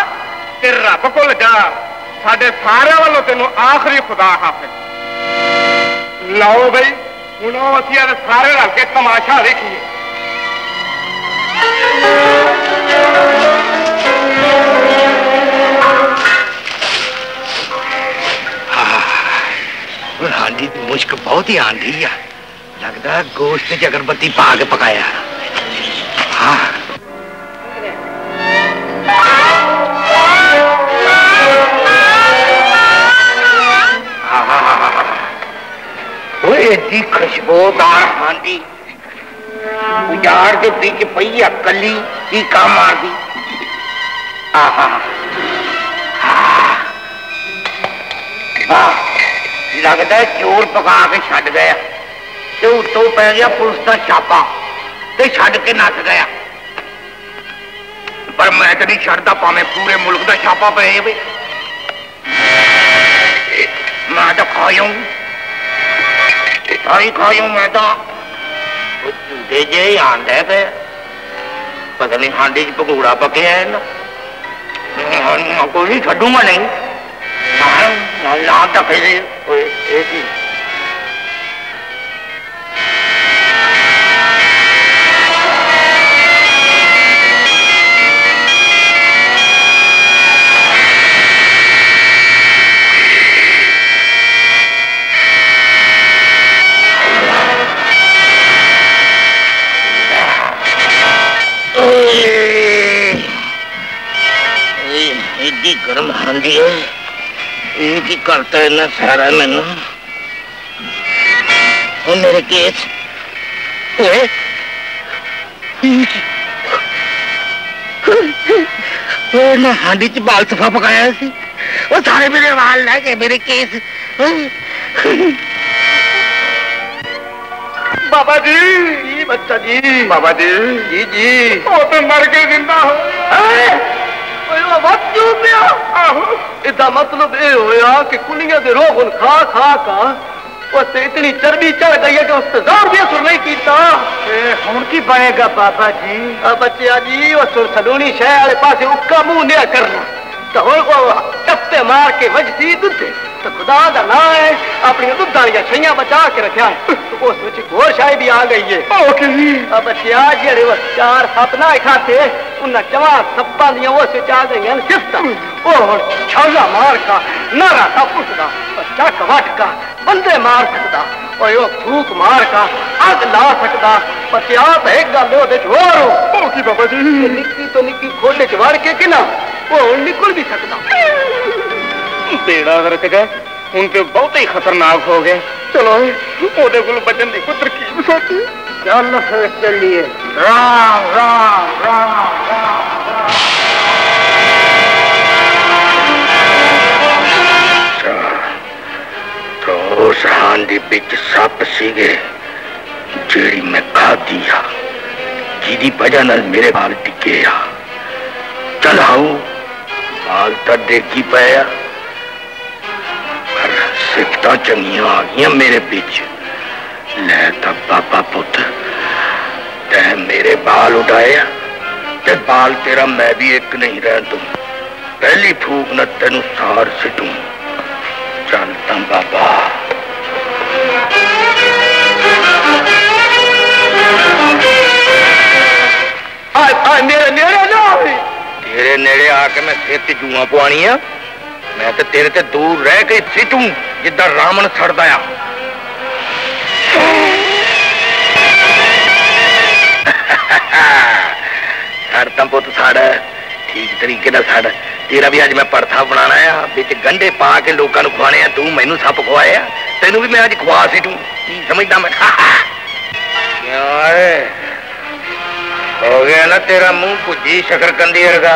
کہ رب کو لگا سڈے سارے والوں تینوں آخری خدا حافظ لاؤ بھئی انہوں ہوں اسی سارے رل کے تماشا دیکھیے ہانڈی مشک بہت ہی آنڈی ہے لگتا گوشت جگربتی پا پکایا ہاں دی خوشبودار ہانڈی اجاڑ دے بیچ پئی اکلی کی کام آ دی لگتا ہے چور پکا کے چھڈ گیا تے اتوں گیا پولیس کا چھاپا تے چھڈ کے نس گیا پر میں تو نہیں چڑھتا پاوے پورے ملک کا چھاپا پہ میں تو کھا جاؤں 아이고 용마다 대제 안 되대 پتہ نہیں ہانڈی چ پکوڑا پکیا ہے نا کوئی نہیں گا نہیں نہ تک ایڈی گرم ہانڈی ہے یہ کی کرتا ہے نا سارا مینو اور میرے کیس میں ہانڈی چ بال سفا پکایا سی وہ سارے میرے وال لے گئے میرے کیس بابا جی جی جی بابا جی جی جی وہ تو مر کے زندہ ہو مطلب یہ ہویا کہ کلیاں دے روغن کھا کھا کا۔ اتنی چربی چڑھ گئی ہے کہ اس سے زور بھی اثر نہیں کیتا۔ ہوں کی بنے گا بابا جی؟ بچیا جی وہ سلونی شہر والے پاس اکا منہ نیا کرنا۔ تو ہوں مار کے وجدی دے۔ تو خدا دا نا ہے اپنی دھد والی چھیاں بچا کے رکھا ہے۔ اس میں گور شاہی بھی آ گئی ہے۔ آ بچیا جڑے وہ چار سپ نہ کھاتے انہیں چواں سپاں دیا وہ سے آ گئی ہیں۔ سفت وہ ہوں چھالا مار کا نارا کا پٹدا چک وٹ کا بندے مار سکتا اور وہ پھوک مار کا اگ لا سکتا بچیا تو ایک گل وہ ہو۔ کی بابا جی؟ نکی تو نکی کھوڈے چ وڑ کے کہ نا وہ ہوں نکل بھی سکتا بیڑا غرق گئے ہوں تو بہت ہی خطرناک ہو گئے چلو وہ بچن کی پتر کی سوچی چل پھر چلیے رام رام رام تو اس ہانڈی بچ سپ سیگے جیڑی میں کھا دیا جیدی وجہ نال میرے بال ٹکے چل آؤ بال تو ڈیگی پایا سفت چنگیاں آ گئی میرے بچ لے تا بابا پت تے میرے بال اڈایا تے بال تیرا میں بھی ایک نہیں رہ دوں۔ پہلی پھوک نہ تینوں سار سٹوں۔ چلتا بابا۔ آئے آئے، میرے نیڑے نہ تیرے نیڑے آ کے میں سر جواں پوانی میں تے تیرے تے دور رہ کے سٹوں جدہ رامن سڑدا آ سڑتا پوت سڑ ٹھیک طریقے نال سڑ تیرا بھی اج میں پرتھا بنانا ہے بچ گنڈے پا کے لوکاں نو کھوانے ہیں تو مینوں سپ کھوایا تینوں بھی میں اج کھوا سٹوں کی سمجھدا میں؟ کیوں اے ہو گیا نا تیرا منہ پجی شکر کندی ورگا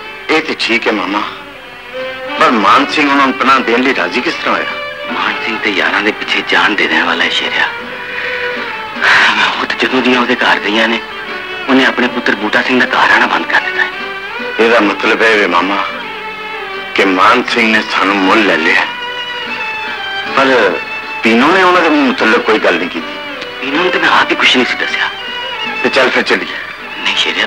ਇਹ ਤੇ ਠੀਕ ਹੈ ਮਾਮਾ ਪਰ ਮਾਨ ਸਿੰਘ ਉਹਨਾਂ ਨੂੰ ਪਨਾਹ ਦੇਣ ਲਈ ਰਾਜ਼ੀ ਕਿਸ ਤਰ੍ਹਾਂ ਹੋਇਆ ਮਾਨ ਸਿੰਘ ਤੇ ਯਾਰਾਂ ਦੇ ਪਿੱਛੇ ਜਾਨ ਦੇ ਦੇਣ ਵਾਲਾ ਹੈ ਸ਼ੇਰਿਆ ਉਹ ਤਾਂ ਜਦੋਂ ਦੀਆਂ ਉਹਦੇ ਘਰ ਗਈਆਂ ਨੇ ਉਹਨੇ ਆਪਣੇ ਪੁੱਤਰ ਬੂਟਾ ਸਿੰਘ ਦਾ ਘਰ ਆਣਾ ਬੰਦ ਕਰ ਦਿੱਤਾ ਹੈ ਇਹਦਾ ਮਤਲਬ ਹੈ ਵੇ ਮਾਮਾ ਕਿ ਮਾਨ ਸਿੰਘ ਨੇ ਸਾਨੂੰ ਮੁੱਲ ਲੈ ਲਿਆ ਪਰ ਪੀਨੋ ਨੇ ਉਹਨਾਂ ਦੇ ਮੁਤਲਕ ਕੋਈ ਗੱਲ ਨਹੀਂ ਕੀਤੀ ਇਹਨਾਂ ਨੂੰ ਤਾਂ ਮੈਂ ਆਪ ਹੀ ਕੁਛ ਨਹੀਂ ਸੀ ਦੱਸਿਆ ਤੇ ਚੱਲ ਫਿਰ ਚੱਲੀਏ ਨਹੀਂ ਸ਼ੇਰਿਆ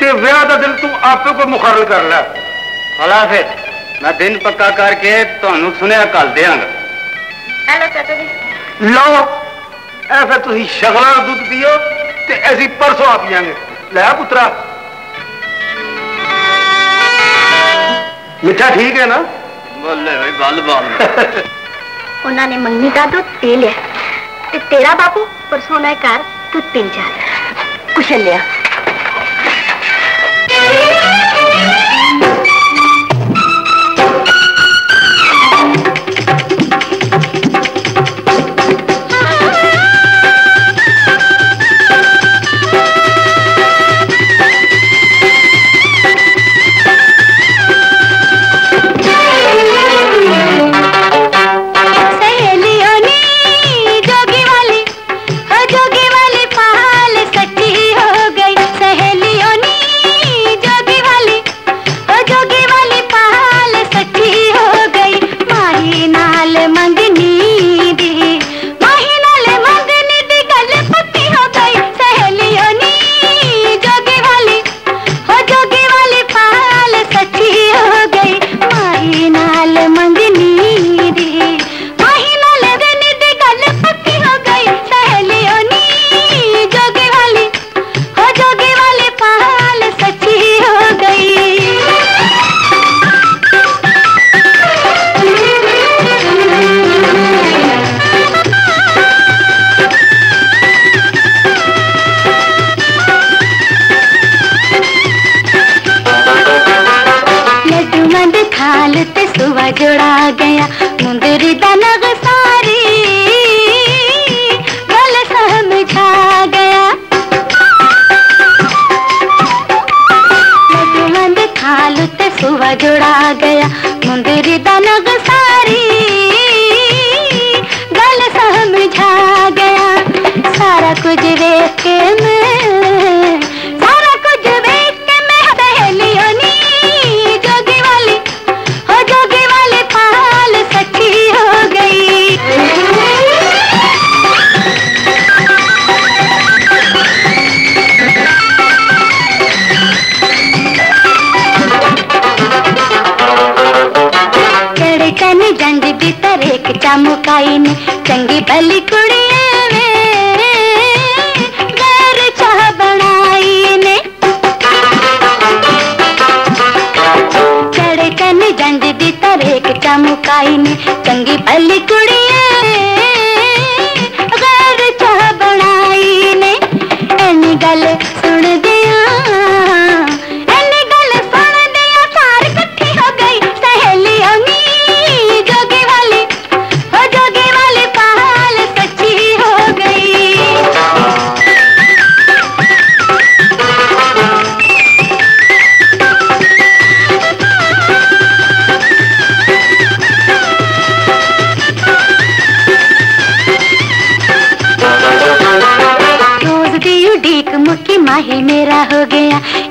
ਤੇ ਵਿਆਹ ਦਾ ਦਿਨ ਤੂੰ ਆਪੇ ਕੋਈ ਮੁਕਰਰ ਕਰ ਲੈ ਹਲਾ ਫਿਰ ਮੈਂ ਦਿਨ ਪੱਕਾ ਕਰਕੇ ਤੁਹਾਨੂੰ ਸੁਨੇਹਾ ਕੱਲ ਦਿਆਂਗਾ ਹੈਲੋ ਚਾਚਾ ਜੀ ਲਓ ਐ ਫਿਰ ਤੁਸੀਂ ਸ਼ਗਲਾਂ ਦਾ ਦੁੱਧ ਪੀਓ ਤੇ ਅਸੀਂ ਪਰਸੋਂ ਆ ਪੀਾਂਗੇ ਲੈ ਪੁੱਤਰਾ ਮਿੱਠਾ ਠੀਕ ਹੈ ਨਾ ਬੱਲੇ ਹੋਈ ਬੱਲ ਬੱਲ ਉਹਨਾਂ ਨੇ ਮੰਗਣੀ ਦਾ ਦੁੱਧ ਪੀ ਲਿਆ ਤੇ ਤੇਰਾ ਬਾਪੂ ਪਰਸੋਂ ਨਾ ਘਰ ਦੁੱਧ ਪੀਣ ਜਾ ਕੁਸ਼ਲ ਲਿਆ శ్రీరాముకాయిని చంగి బలి కుడి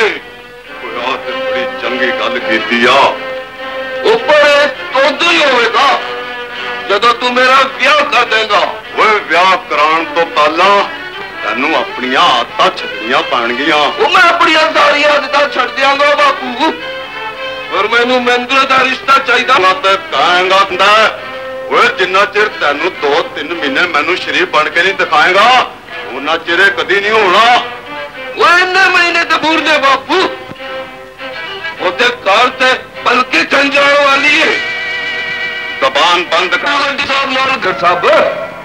کوئی آتے بڑی چنگی گل کی اوپر تود ہی ہوئے گا جدو تو میرا ویاہ کر دے گا وہ ویاہ کران تو پہلا تینوں اپنی آدت چڈنیا پان وہ میں اپنی ساری آدت چڑ دیا گا باپو پر مینو مہندر کا رشتہ چاہیے کہیں گا وہ جنہ چر تینوں دو تین مہینے مینو شریف بن کے نہیں دکھائے گا ان چر کدی نہیں ہونا وہ زبور نے باپو۔ ہوتے کار تے بلکہ کنجاڑ والی ہے۔ زبان بند کر۔ صاحب گھر صاحب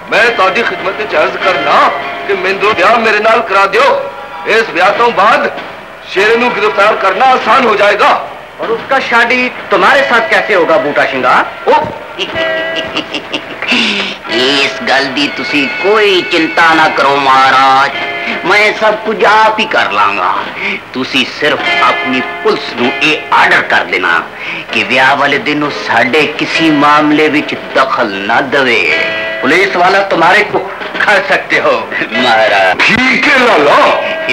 میں تاری خدمت چرض کرنا کہ مہندو بیاہ میرے نال کرا دیو۔ اس بیاہ تو بعد شیرے نو گرفتار کرنا آسان ہو جائے گا۔ اور اس کا شادی تمہارے ساتھ کیسے ہوگا بوٹا شنگا؟ اس گل دی تسی کوئی چنتا نہ کرو مہاراج۔ میں سب کچھ آپ ہی کر لانگا تھی صرف اپنی پولیس نو اے آرڈر کر دینا کہ ویا والے دن سڈے کسی معاملے وچ دخل نہ دے۔ پولیس والا تمہارے کو کھا سکتے ہو۔ مہاراج۔ ٹھیک ہے لالا۔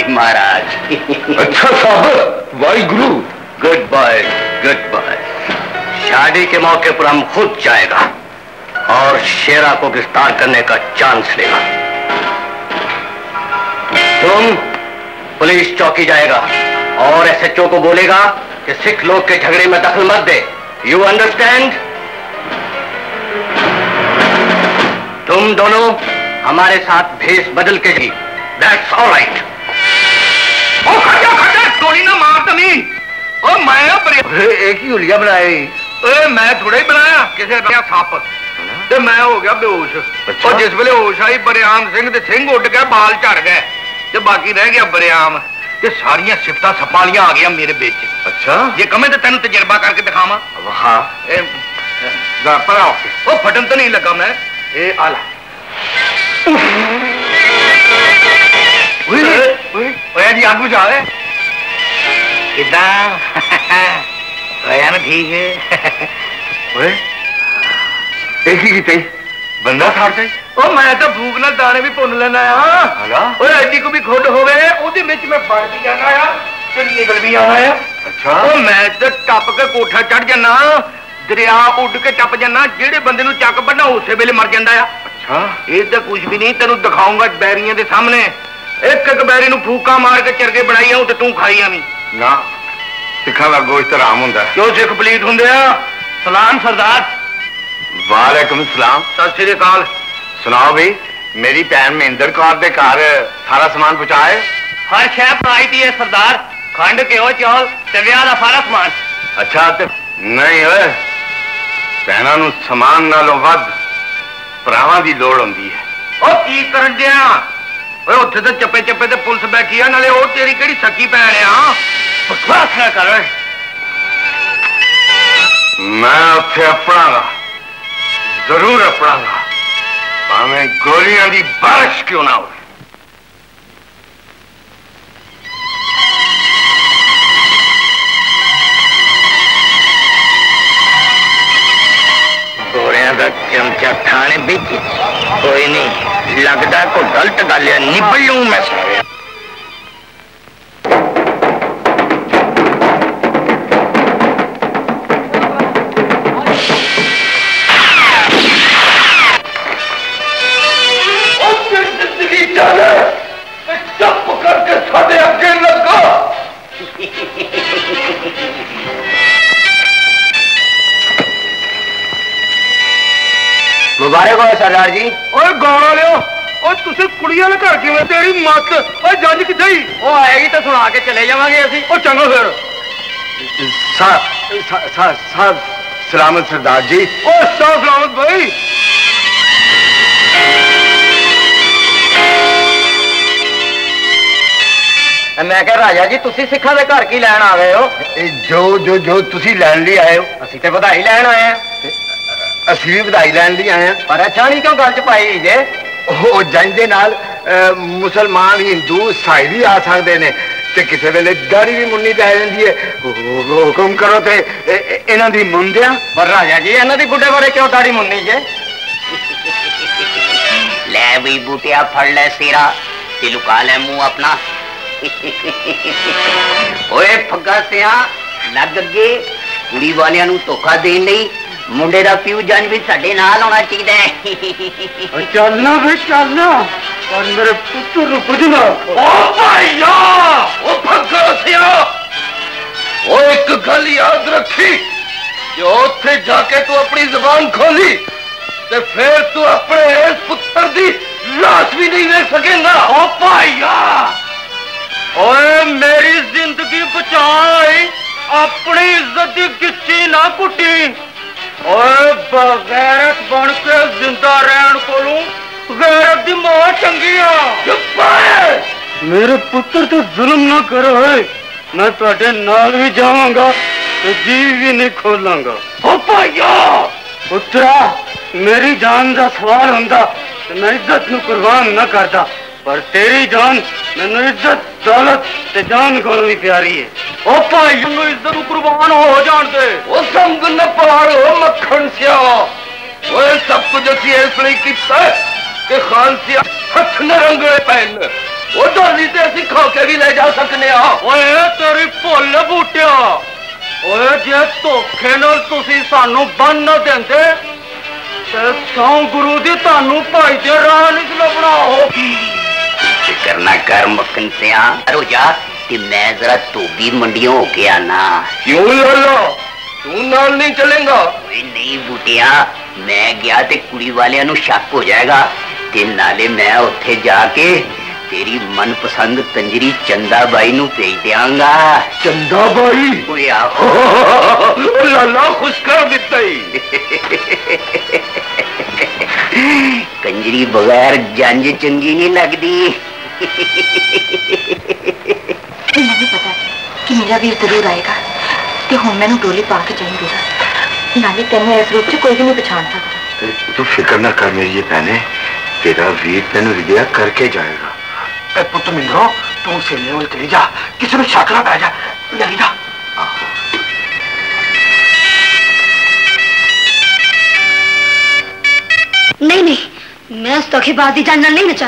مہاراج۔ اچھا صاحب وائی گرو گڈ بائے گڈ بائے۔ شادی کے موقع پر ہم خود جائے گا اور شیرا کو گرفتار کرنے کا چانس لے گا۔ تم پولیس چوکی جائے گا اور ایس ایچ او کو بولے گا کہ سکھ لوگ کے جھگڑے میں دخل مت دے۔ یو انڈرسٹینڈ تم دونوں ہمارے ساتھ بھیس بدل کے جی۔ دیٹس آل رائٹ گولی نہ مار تمین اور میں ایک ہی الیا بنائی۔ میں تھوڑا ہی بنایا کسی بنایا سپ ہاں؟ میں ہو گیا بے ہوش۔ اچھا۔ اور جس ویلے ہوش آئی بریان سنگھ سنگھ اٹھ گئے بال چڑھ گئے۔ تے باقی رہ گیا بریام تے ساریاں سفتہ سپالیاں آ گیا میرے بیچے اچھا یہ کمیں تے تینوں تجربہ کر کے دکھاواں واہ اے پر آؤ او پھٹن تو نہیں لگا میں اے آلا اوئے اوئے جی آگو جا رہے کداں اوئے نا ٹھیک ہے اوئے ایک ہی کیتے ਓਏ ਇਹ ਕੀ ਕੀਤਾ ਬੰਦਾ ਸਾੜਦਾ ਉਹ ਮੈਂ ਤਾਂ ਭੂਖ ਨਾਲ ਦਾਣੇ ਵੀ ਭੁੰਨ ਲੈਣਾ ਆ ਹਲਾ ਓਏ ਐਡੀ ਕੋ ਵੀ ਖੁੱਡ ਹੋਵੇ ਉਹਦੇ ਵਿੱਚ ਮੈਂ ਬਣ ਵੀ ਜਾਣਾ ਆ ਤੇ ਨਿਕਲ ਵੀ ਆਉਣਾ ਆ ਅੱਛਾ ਉਹ ਮੈਂ ਤੇ ਟੱਪ ਕੇ ਕੋਠਾ ਚੜ ਜਾਣਾ ਦਰਿਆ ਉੱਡ ਕੇ ਟੱਪ ਜਾਣਾ ਜਿਹੜੇ ਬੰਦੇ ਨੂੰ ਚੱਕ ਬੰਨਾ ਉਸੇ ਵੇਲੇ ਮਰ ਜਾਂਦਾ ਆ ਅੱਛਾ ਇਹ ਤਾਂ ਕੁਝ ਵੀ ਨਹੀਂ ਤੈਨੂੰ ਦਿਖਾਉਂਗਾ ਬੈਰੀਆਂ ਦੇ ਸਾਹਮਣੇ ਇੱਕ ਇੱਕ ਬੈਰੀ ਨੂੰ ਫੂਕਾ ਮਾਰ ਕੇ ਚਰਗੇ ਬਣਾਈ ਆਉਂ ਤੇ ਤੂੰ ਖਾਈ ਆਵੀਂ ਨਾ ਸਿੱਖਾਂ ਦਾ ਗੋਸ਼ਤ ਆਰਾਮ ਹੁੰਦਾ ਹੈ ਕਿਉਂ ਸਿੱਖ ਪਲੀਤ ਹੁੰਦੇ ਆ ਸਲਾਮ ਸਰਦਾਰ وعلیکم السلام۔ سات شری اکال سناؤ بھائی میری میں اندر کار دے کار سارا سمان پچھائے ہر شیف آئی دی ہے سردار۔ کھانڈ کے ہو چاول تے ویاہ دا سارا سامان۔ اچھا تے نہیں ہوئے۔ بہناں نو سمان نہ لو ود پراہاں دی لوڑ ہوندی ہے۔ او کی کرن دیا؟ اوہ اتھے دے چپے چپے دے تے سے بیٹھی نہ لے او تیری کڑی سکی بہن ہے ہاں؟ بکواس نہ کر۔ میں اتھے اپنا رہا ਜ਼ਰੂਰ ਆਪਣਾਗਾ ਭਾਵੇਂ ਗੋਲੀਆਂ ਦੀ ਬਾਰਿਸ਼ ਕਿਉਂ ਨਾ ਹੋਵੇ ਗੋਰਿਆਂ ਦਾ ਚਮਚਾ ਥਾਣੇ ਵਿੱਚ ਕੋਈ ਨਹੀਂ ਲੱਗਦਾ ਕੋਈ ਗਲਤ ਗੱਲ ਹੈ ਨਿਬੜ ਲੂੰ ਮੈਂ ਸਾਰਿਆਂ اگے لگا مبارک ہو سردار جی اور لو مت اور جنج وہ آئے گی تو سنا کے چلے گے او سلامت سردار جی سلامت بھائی میں کہ راجا جی تسی سکھا دے گھر کی لین آ گئے ہو جو جو جو تسی لین لی آئے ہو اسی تے بدھائی لین آئے ہیں اسی بھی بدھائی لین لی آئے ہیں پر اچھا نہیں کیوں گل چ پائی جے او دے نال مسلمان ہندو سائی بھی آ سکدے نے تے کسے ویلے داڑھی بھی مننی پہ جاندی ہے حکم کرو تے انہاں دی من دیاں پر راجا جی انہاں دی بڈھے بارے کیوں داڑھی مننی جے لے بھی بوٹیا پھڑ لے سیرا تے لکا لے منہ اپنا ਓਏ ਫੱਗਾ ਸਿਆ ਲੱਗ ਅੱਗੇ ਕੁੜੀ ਵਾਲਿਆਂ ਨੂੰ ਧੋਖਾ ਦੇਣ ਲਈ ਮੁੰਡੇ ਦਾ ਪਿਓ ਜੰਜ ਵੀ ਸਾਡੇ ਨਾਲ ਹੋਣਾ ਚਾਹੀਦਾ ਹੈ ਚੱਲਣਾ ਵੇ ਚੱਲਣਾ ਪਰ ਮੇਰੇ ਪੁੱਤਰ ਨੂੰ ਪੁੱਜਣਾ ਓ ਭਾਈਆ ਓ ਫੱਗਾ ਸਿਆ ਓ ਇੱਕ ਗੱਲ ਯਾਦ ਰੱਖੀ ਕਿ ਉੱਥੇ ਜਾ ਕੇ ਤੂੰ ਆਪਣੀ ਜ਼ੁਬਾਨ ਖੋਲੀ ਤੇ ਫਿਰ ਤੂੰ ਆਪਣੇ ਇਸ ਪੁੱਤਰ ਦੀ ਲਾਸ਼ ਵੀ ਨਹੀਂ ਵੇਖ ਸਕੇਗਾ ਓ ਭਾਈਆ اوے میری زندگی بچائی اپنی عزت کی نہ کٹی اوے بغیرت بن کے زندہ رہن کولوں غیرت دی ماں چنگی آ میرے پتر تو ظلم نہ کرو ہے میں تواڈے نال بھی جاؤں گا تے جیو بھی نہیں کھولاں گا او پایا پترا میری جان دا سوال ہوندا میں عزت نو قربان نہ کردا پر تیری جان مینو عزت، دولت تے جان کو بھی پیاری ہے۔ او بھائی نو عزت قربان ہو جان دے۔ او سمجھ نہ پہاڑ ہو مکھن سیا اوے سب کچھ اسی اس لیے کیتا ہے کہ خان سیا ہتھ نہ رنگڑے پہن۔ او دردی تے اسی کھا کے بھی لے جا سکنے آ۔ اوے تیری بھول بوٹیا۔ اوے جے دھوکھے نال تسی سانو بن نہ دیندے سو گرو دی تانوں پائی دے راہ نہیں لبنا ہوگی فکر نہ کر مکن سیا ارو جا تے میں ذرا توبی منڈیوں ہو کے آنا کیوں اللہ تو نال نہیں چلیں گا۔ نہیں بوٹیاں میں گیا تے کڑی والیاں نو شک ہو جائے گا۔ تے نالے میں اوتھے جا کے تیری من پسند تنجری چندا بائی نو بھیج دیاں گا۔ چندا بائی؟ اوئے آہو۔ لالا خوش کر دیتا ہی۔ کنجری بغیر جنج چنگی نہیں لگدی۔ تم پتا کہ میرا ویر ضرور آئے گا کہ ہوں مینو ڈولی پا کے چاہیے نہ ہی تمہیں اس روپ سے کوئی بھی نہیں پچھان سکتا تو فکر نہ کر میری یہ پینے تیرا ویر تین ردیات کر کے جائے گا کسی کو چھکنا پی جا لگا نہیں میں اس بات کی جاننا نہیں مچا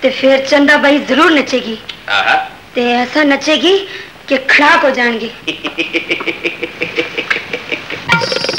تے پھر چندہ بھائی ضرور نچے گی۔ تے ایسا نچے گی کہ کھڑا ہو جان گی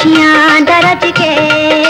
خوشیاں درج کے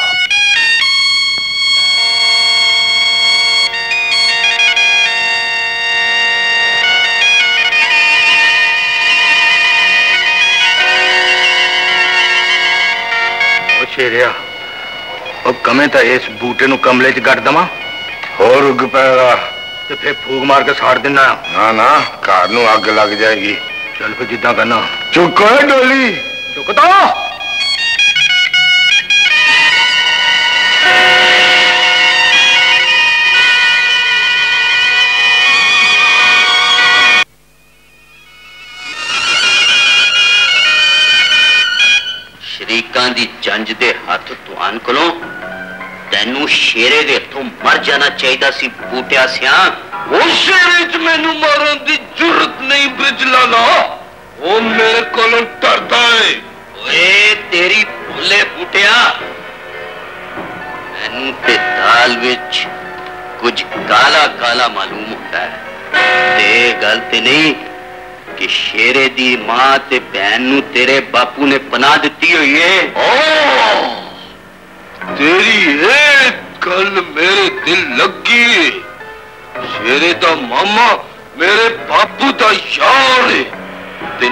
ਕਮੇ ਤਾਂ ਇਸ ਬੂਟੇ ਨੂੰ ਕਮਲੇ 'ਚ ਗੱਡ ਦਵਾਂ ਹੋਰ ਉੱਗ ਪੈਗਾ ਤੇ ਫੇਰ ਫੂਕ ਮਾਰ ਕੇ ਸਾੜ ਦਿੰਨਾ ਨਾ ਨਾ ਘਰ ਨੂੰ ਅੱਗ ਲੱਗ ਜਾਏਗੀ ਚੱਲ ਫੇ ਜਿੱਦਾਂ ਕਰਨਾ ਚੁੱਕੋ ਏ ਡੋਲੀ ਚੁੱਕਦਾ ਸ਼ਰੀਕਾਂ ਦੀ ਜੰਜ ਦੇ ਹੱਥ ਤੁਆਨ ਕੋਲੋਂ تینو شیرے دے تو مر جانا چاہیدہ سی بوٹیا سیا وہ شیرے جو میں نو مارن دی جرت نہیں بجلا نا وہ میرے کلن ڈردا ہے اے تیری بھلے بوٹیا نو تے دال وچ کچھ کالا کالا معلوم ہوتا ہے تے گلتے نہیں کہ شیرے دی ماں تے بہن نو تیرے باپو نے پناہ دیتی ہوئی ہے اوہ تیری ایک گل میرے دل لگی شیرے دا ماما میرے باپو دا یار ہے۔ تے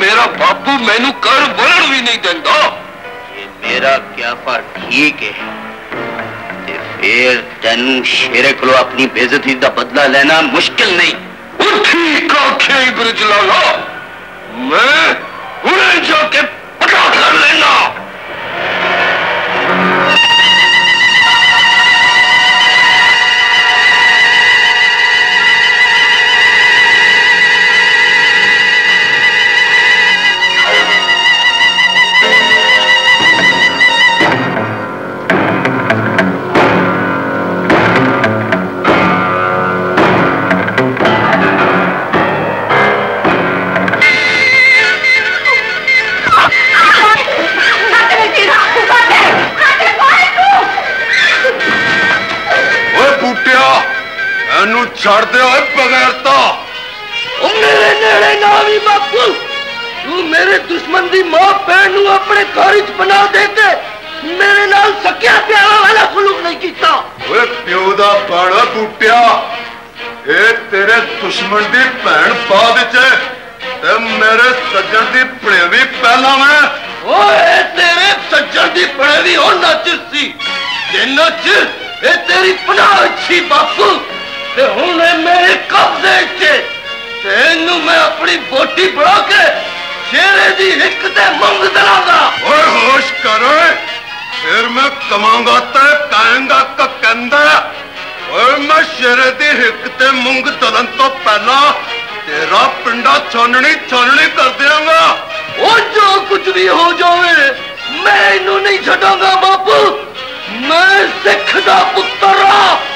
میرا باپو مینوں کر ورن بھی نہیں دیندا۔ یہ میرا کیافا ٹھیک ہے۔ تے پھر تینوں شیرے کلو اپنی بےزتی دا بدلہ لینا مشکل نہیں۔ اٹھی کاکھے برج میں ہنے جا کے پتا کر لینا۔ چھڑ دے ہوئے بغیر تو میرے نیڑے نام باپو تو میرے دشمن دی ماں بہن اپنے کارج بنا دے کے میرے نال سکیا پیارا والا خلوق نہیں کیتا۔ اوے پیو دا باڑا بوٹیا اے تیرے دشمن دی بہن بعد چے تے میرے سجن دی پڑیوی پہلا میں۔ اوے تیرے سجن دی پڑیوی ہو ناچر سی۔ جے ناچر اے تیری پناہ اچھی باپو۔ تے ہن میرے قبضے کے تینوں میں اپنی بوٹی بڑھا کے شیرے دی ہک تے منگ دلادا اوئے ہوش کر پھر میں کماں گا تے کہیں گا ککندہ۔ اوئے میں شیرے دی ہک منگ دلن تو پہلا تیرا پنڈا چھاننی چھاننی کر دیاں گا۔ او جو کچھ بھی ہو جاوے میں انہوں نہیں چھڑا گا باپو۔ میں سکھ دا پترہ ہاں۔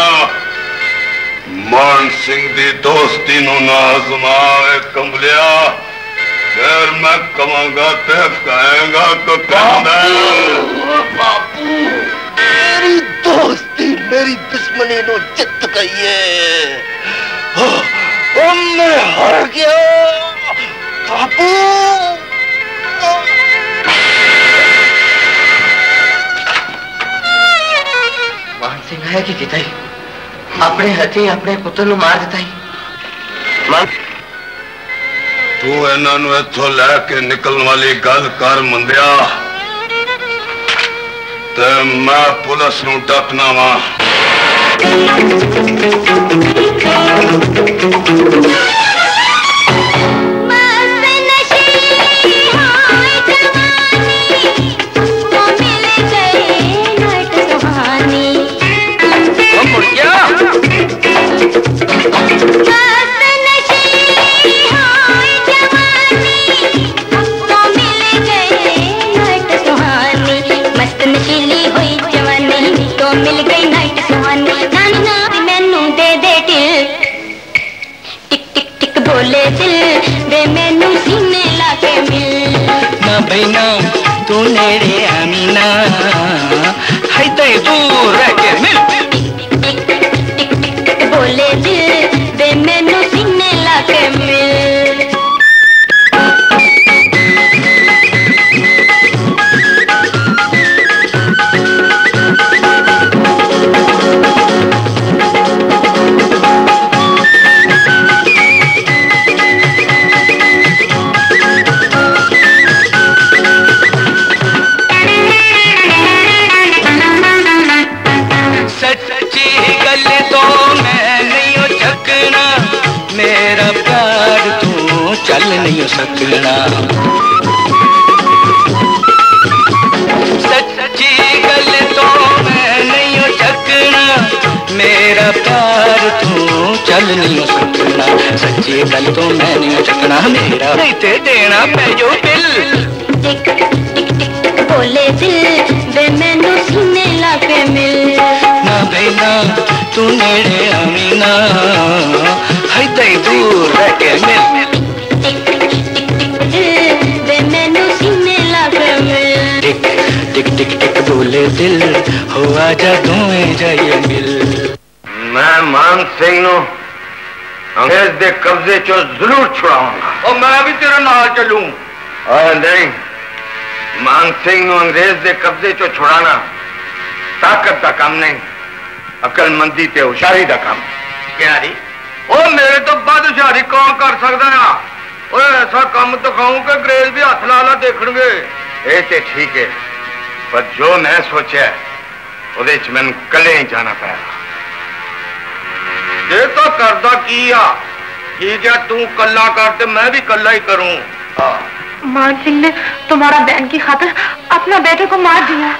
بان سنگھ دی دوستی نو نہ آزما کملیا پھر میں کما گا تے کہیں گا تو باپو میری دوستی میری دشمنی نو جت گئی ہے میں ہر گیا باپو بان سنگھ ہے کہ کتائی ਆਪਣੇ ਹੱਥੀ ਆਪਣੇ ਪੁੱਤਰ ਨੂੰ ਮਾਰ ਦਿੱਤਾ ਹੀ ਤੂੰ ਇਹਨਾਂ ਨੂੰ ਇੱਥੋਂ ਲੈ ਕੇ ਨਿਕਲਣ ਵਾਲੀ ਗੱਲ ਕਰ ਮੰਦਿਆ ਤੇ ਮੈਂ ਪੁਲਿਸ ਨੂੰ ਡੱਕਣਾ ਵਾਂ। تک تک تک تک بولے دل de. چل نہیں سکنا سچی گل تو میں نہیں چکنا میرا تے دینا پہ جو بل ٹک ٹک ٹک بولے دل بے مینوں سینے لا کے مل نہ بینا تو نیڑے آمینا ہیدے دور رہ کے مل ٹک ٹک بولے دل ہوا جا دویں جائیے مل میں مان سنگھ ہاں؟ انگریز دے قبضے چو ضرور چھڑاؤں گا۔ اور میں بھی تیرے نال چلوں۔ اور نہیں؟ مان سنگھ نو انگریز دے قبضے چو چھڑانا طاقت دا کام نہیں اکل مندی تے ہوشیاری دا کام کیا ری او میرے تو بعد ہوشیاری کون کر سکتا ہے؟ اوے ایسا کام دکھاؤں کہ انگریز بھی ہاتھ لالا دیکھن گے۔ اے تے ٹھیک ہے پر جو میں سوچے ہے وہ میں کلے ہی جانا پایا یہ تو کردہ کیا ٹھیک ہے تو کلا کر میں بھی کلا ہی کروں مان سنگھ نے تمہارا بہن کی خاطر اپنا بیٹے کو مار دیا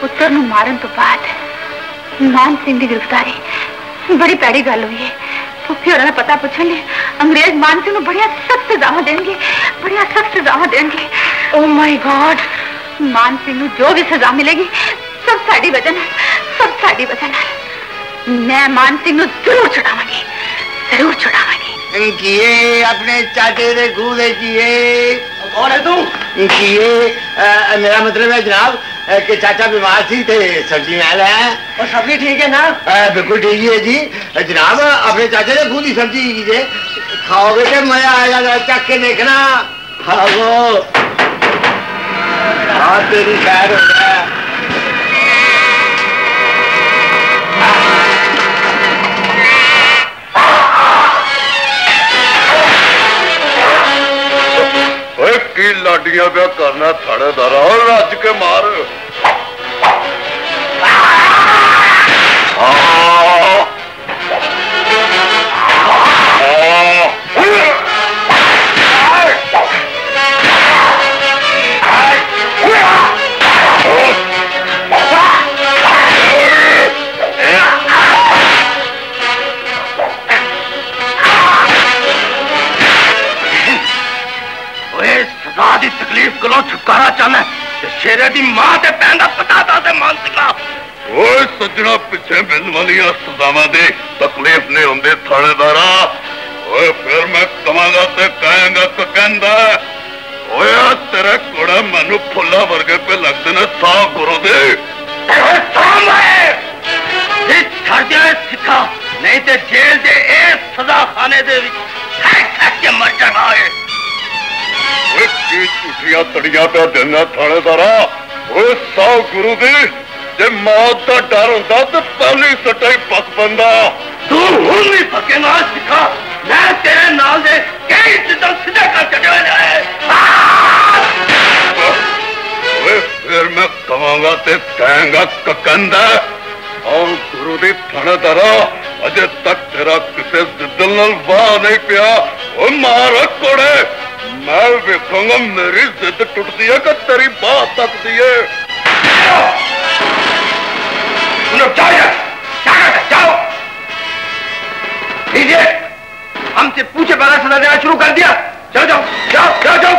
پتر مارن تو بات مان سنگھ کی گرفتاری بڑی پیڑی گل ہوئی ہے پھوپھی اور پتا پوچھیں گے انگریز مان سنگھ بڑی سخت سزا دیں گے بڑی سخت سزا دیں گے او مائی گاڈ مان سنگھ جو بھی سزا ملے گی سب ساری وجہ سب ساری وجہ میں مان نو ضرور چھڑاواں گی ضرور چھڑاواں گی۔ کیے اپنے چاٹے دے گھو دے کیے کون ہے تو؟ کیے میرا مطلب ہے جناب کہ چاچا بیمار تھی تے سبزی میں لایا ہے۔ اور سبزی ٹھیک ہے نا؟ بالکل ٹھیک ہے جی۔ جناب اپنے چاچا نے گھو دی سبزی جی۔ کھاؤ گے تے مزہ آئے گا چک کے دیکھنا۔ ہاں، کھاؤ ہاں تیری خیر ہو گیا۔ کی لاڈیاں پیا کرنا تھڑے دارا رج کے مار ہاں گلوں چھٹکارا چاہنا شیرے دی ماں تے پہن پتا دا تے مان سکا اوئے سجنا پیچھے مل دے تکلیف نہیں ہوندے تھانے دارا اوئے پھر میں کماں تے کہیں گا تو کہندا اوئے تیرے کوڑا منو پھلا ورگے پہ لگ دینا سا کرو دے۔ اے سام ہے جی چھڑ دے سکھا نہیں تے جیل دے اے سزا خانے دے وچ کھا کھا کے مر جانا ہے ਕੀ ਝੂਠੀਆਂ ਤੜੀਆਂ ਪਿਆ ਦੇਣਾ ਥਾਣੇਦਾਰਾ ਓਏ ਸਾਹ ਗੁਰੂ ਦੇ ਜੇ ਮੌਤ ਦਾ ਡਰ ਹੁੰਦਾ ਤੇ ਪਹਿਲੀ ਸੱਟਾ ਹੀ ਪੱਕ ਬੰਦਾ ਤੂੰ ਹੁਣ ਵੀ ਫੱਕੇ ਨਾਲ ਸਿੱਖਾ ਮੈਂ ਤੇਰੇ ਨਾਲ ਦੇ ਕਈ ਸਿੱਧਾ ਸਿੱਧੇ ਕਰ ਛੱਡਿਆ ਨੇ ਓਏ ਫਿਰ ਮੈਂ ਕਵਾਂਗਾ ਤੇ ਕਹਾਂਗਾ ਕਕੰਦਾ ਔਰ ਗੁਰੂ ਦੀ ਥਾਣੇਦਾਰਾ اجے تک تیرا کسی دل باہ نہیں پیا۔ مہاراجے میں دیکھوں گا میری جد ٹوٹتی ہے تیری بات تک دیے جاؤ۔ کیجیے ہم سے پوچھے بنا سنا دینا شروع کر دیا۔ جا جاؤ کیا جاؤ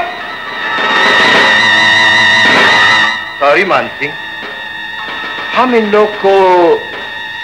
سوری مان سنگھ ہم ان لوگ کو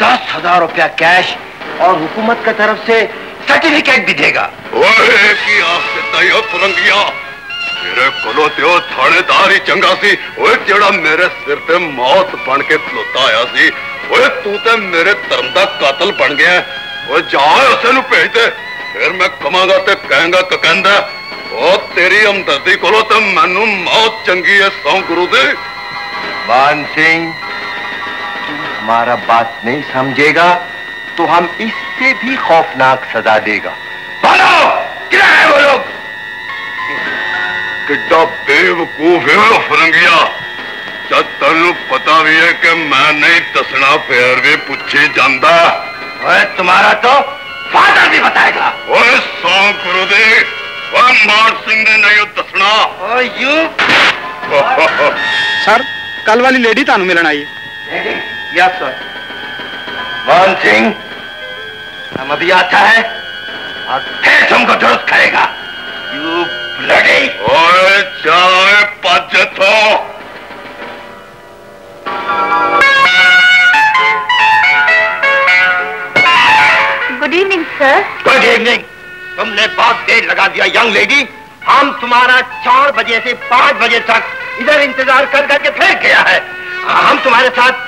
دس ہزار روپیہ کیش اور حکومت کا طرف سے سرٹیفکیٹ بھی دے گا۔ میرے کلو تیو تھاڑے دار ہی چنگا سی۔ اوے جڑا میرے سر تے موت بن کے کھلوتا آیا سی۔ اوے تو تے میرے دم قاتل بن گیا۔ ہے اوے جاں اسے نو بھیج دے۔ پھر میں کما گا تے کہیں گا ککندہ او تیری ہمدردی کولو تے مینوں موت چنگی ہے سوں گرو دی بان سنگھ ہمارا بات نہیں سمجھے گا تو ہم اس سے بھی خوفناک سزا دے گا۔ بھلو! کیا ہے وہ لوگ؟ کتا بے وکوف ہے وہ فرنگیا جد تین پتا بھی ہے کہ میں نہیں تسنا پھر بھی جاندہ جانا تمہارا تو فادر بھی بتائے گا۔ وہ سان کرو دے۔ وہ مار سنگھ نے نہیں تسنا۔ اے یو سر کل والی لیڈی تانو ملن آئی ہے۔ یس سر مان سنگھ ہم ابھی آتا ہے اور پھر تم کو درست کرے گا یو بلڈی اور چاہے پچت ہو good evening sir good evening تم نے بہت دیر لگا دیا ینگ لیڈی ہم تمہارا چار بجے سے پانچ بجے تک ادھر انتظار کر کر کے پھینک گیا ہے ہم تمہارے ساتھ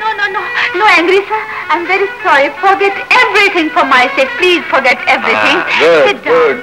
no no no no angry sir I am very sorry forget everything for myself please forget everything good good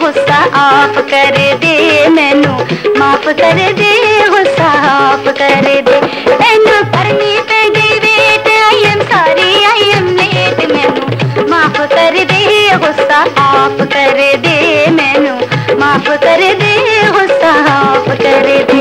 غصہ آپ کر دے مینو، معاف کر دے، غصہ آپ کر دے۔ مینو کرنی پہ گئی ویٹ آئی ایم ساری، آئی ایم لیٹ مینو۔ معاف کر دے، غصہ آپ کر دے مینو۔ معاف کر دے، غصہ آپ کر دے۔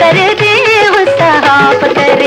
کر دے وہ صحاب کر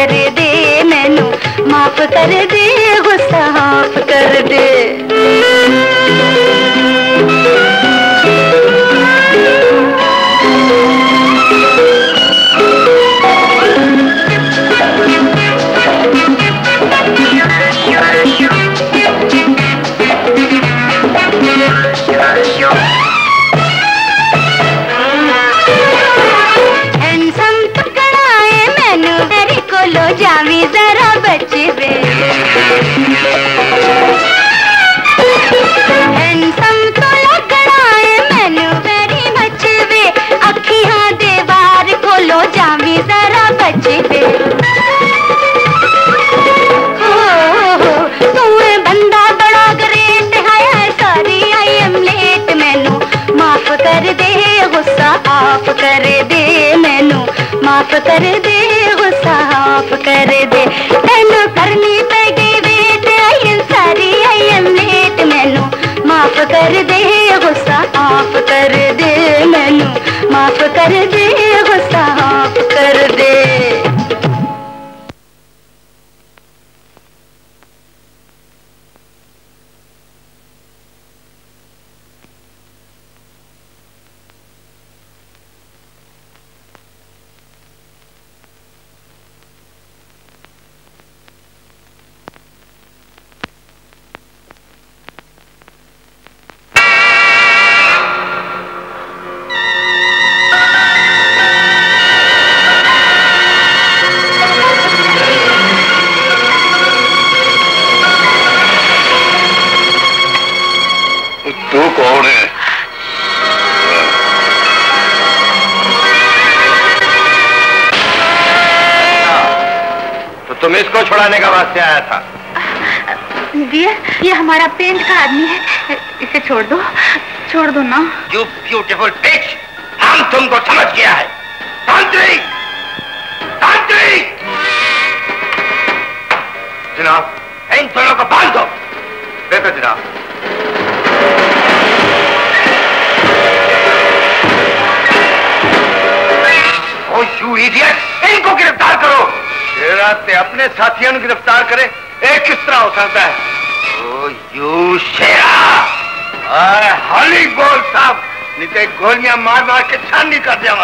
کر دے مینو معاف کر دے غصہ معاف کر دے چھوڑ دو چھوڑ دو نا۔ یو بیوٹیفل گولیاں مار مار کے چھانی کر دیا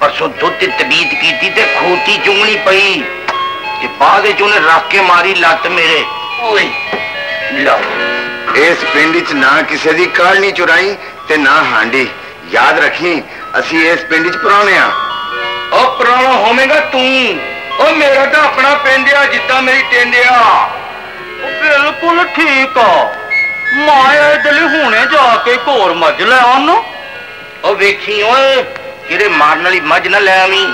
ਪਰਸੋਂ ਦੁੱਧ ਦੀ ਤਬੀਤ ਕੀਤੀ ਤੇ ਖੋਤੀ ਚੁੰਗਣੀ ਪਈ ਤੇ ਬਾਅਦ ਵਿੱਚ ਉਹਨੇ ਰੱਖ ਕੇ ਮਾਰੀ ਲੱਤ ਮੇਰੇ। ਓਏ ਲੋ। ਇਸ ਪਿੰਡ 'ਚ ਨਾ ਕਿਸੇ ਦੀ ਕਾਲ ਨਹੀਂ ਚੁਰਾਈ ਤੇ ਨਾ ਹਾਂਡੀ। ਯਾਦ ਰੱਖੀ ਅਸੀਂ ਇਸ ਪਿੰਡ 'ਚ ਪੁਰਾਣੇ ਆ। ਉਹ ਪੁਰਾਣਾ ਹੋਵੇਂਗਾ ਤੂੰ। ਉਹ ਮੇਰਾ ਤਾਂ ਆਪਣਾ ਪਿੰਡ ਆ ਜਿੱਦਾਂ ਮੇਰੀ ਟਿੰਡ ਆ। ਉਹ ਬਿਲਕੁਲ ਠੀਕ ਆ। ਮਾਇਆ ਦਲੀ ਹੁਣੇ ਜਾ ਕੇ ਘੋਰ ਮੱਝ ਲੈ ਆਉਣ ਉਹ ਵੇਖੀ ਓਏ ਕਿਰੇ ਮਾਰਨ ਵਾਲੀ ਮੱਝ ਨਾ ਲੈ ਆਵੀਂ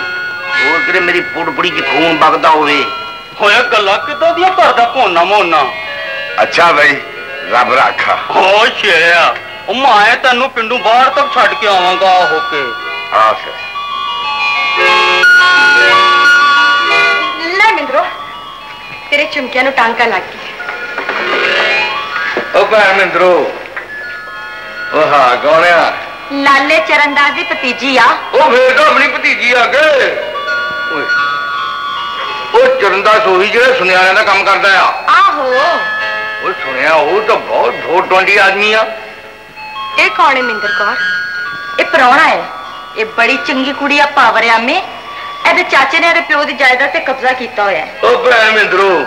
ਹੋਰ ਕਿਰੇ ਮੇਰੀ ਪੁੜਪੜੀ 'ਚ ਖੂਨ ਵਗਦਾ ਹੋਵੇ ਹੋਇਆ ਗੱਲਾਂ ਕਿੱਦਾਂ ਦੀਆਂ ਕਰਦਾ ਕੋਨਾ ਮੋਨਾ ਅੱਛਾ ਬਈ ਰੱਬ ਰਾਖਾ ਹੋ ਸ਼ੇਰਿਆ ਉਹ ਮਾਇਆ ਤੈਨੂੰ ਪਿੰਡੋਂ ਬਾਹਰ ਤੱਕ ਛੱਡ ਕੇ ਆਵਾਂਗਾ ਹੋ ਕੇ ਆ ਫਿਰ ਲੈ ਮਿੰਦਰੋ ਤੇਰੇ ਚੁੰਕਿਆਂ ਨੂੰ ਟਾਂਕਾ ਲੱਗ ਗਿਆ ਉਹ ਭੈਣ ਮਿੰਦਰੋ ਉਹ ਹਾਂ ਕੌਣ ਲਾਲੇ ਚਰਨਦਾਸ ਦੀ ਭਤੀਜੀ ਆ। ਉਹ ਫੇਰ ਤਾਂ ਆਪਣੀ ਭਤੀਜੀ ਆ ਗਏ ਓਏ ਉਹ ਚਰਨਦਾ ਸੋਹੀ ਜਿਹੜਾ ਸੁਨਿਆਰਿਆਂ ਦਾ ਕੰਮ ਕਰਦਾ ਆ। ਆਹੋ। ਉਹ ਸੁਣਿਆ ਉਹ ਤਾਂ ਬਹੁਤ ਫੋਰ 20 ਆਦਮੀ ਆ। ਇਹ ਕੌਣ ਹੈ ਮਿੰਦਰ ਕੌਰ? ਇਹ ਪ੍ਰਾਹੁਣਾ ਹੈ। ਇਹ ਬੜੀ ਚੰਗੀ ਕੁੜੀ ਆ ਪਾਵਰਿਆਮੇ ਇਹਦੇ ਚਾਚੇ ਨੇ ਇਹਦੇ ਪਿਓ ਦੀ ਜਾਇਦਾਦ ਤੇ ਕਬਜ਼ਾ ਕੀਤਾ ਹੋਇਆ ਉਹ ਭੈਣ ਮਿੰਦਰੋ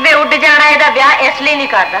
ਵੇ ਉੱਡ ਜਾਣਾ ਇਹਦਾ ਵਿਆਹ ਇਸ ਲਈ ਨਹੀਂ ਕਰਦਾ।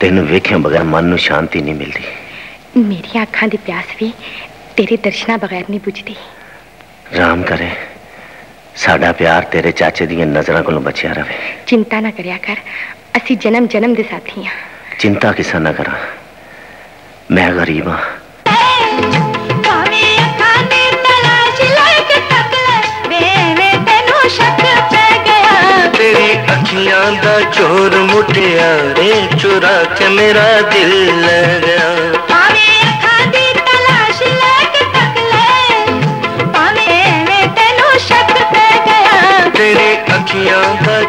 تینوں ویکھیں بغیر من نو شانتی نہیں ملتی میری آنکھاں دی پیاس بھی تیرے درشنا بغیر نہیں بجھتی رام کرے ساڈا پیار تیرے چاچے دیاں کو کولوں بچیا رہے۔ چنتا نہ کریا کر اسی جنم جنم دے ساتھی ہاں۔ چنتا کسا نہ کراں۔ میں غریب ہاں۔ تیری اکھیاں دا چور مٹیا رے چورا کے میرا دل لے گیا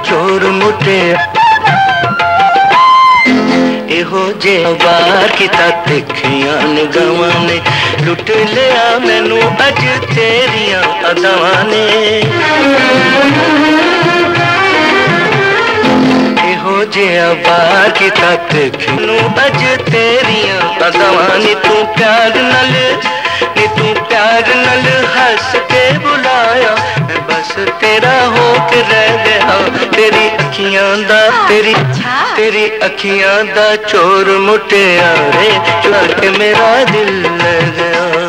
چور مٹیا ہو جے بار کی تا تکھیاں نگواں نے لٹ لیا مینوں اج تیریاں اداواں مجھے ابا کی تت اج تیریاں پیار نل نی پیار نل کے بلایا۔ بس تیرا ہو کے رہ گیا۔ تیری اکھیاں دا تیری اچھا۔ تیری اکھیاں دا چور مٹیا رے۔ چور کے میرا دل لے گیا۔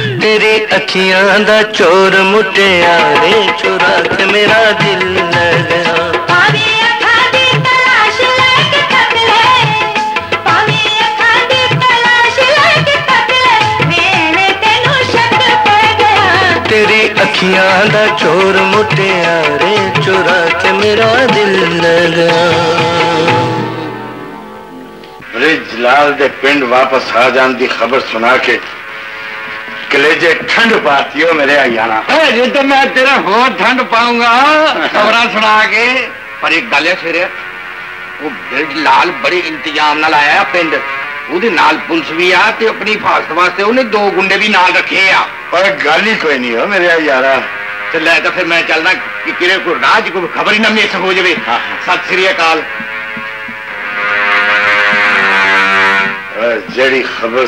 تیری اکھیاں دا چور مٹیارے چورا کے میرا دل لگا تیری اکھیاں دا چور مٹیارے چورا کے میرا دل لگا برج لال دے پنڈ واپس آ جان دی خبر سنا کے کلیجے ٹھنڈ پاتی ہو میرے ایانا۔ جی تو میں تیرا ہو ٹھنڈ پاؤں گا خبراں سنا کے۔ پر ایک گل ہے وہ بلڈ لال بڑے انتظام نال آیا پنڈ۔ ਉਹਦੇ ਨਾਲ ਪੁਲਿਸ ਵੀ ਆ ਤੇ ਆਪਣੀ ਹਿਫਾਜ਼ਤ ਵਾਸਤੇ ਉਹਨੇ ਦੋ ਗੁੰਡੇ ਵੀ ਨਾਲ ਰੱਖੇ ਆ ਪਰ ਗੱਲ کوئی نہیں ہو میرے آئیانا ਯਾਰਾ ਤੇ ਲੈ ਤਾਂ ਫਿਰ ਮੈਂ ਚੱਲਣਾ ਕਿ ਕਿਰੇ ਕੋ ਰਾਜ ਕੋਈ ਖਬਰ ਹੀ ਨਾ ਮਿਸ ਹੋ ਜਾਵੇ ਸਤਿ ਸ੍ਰੀ ਅਕਾਲ ਜਿਹੜੀ ਖਬਰ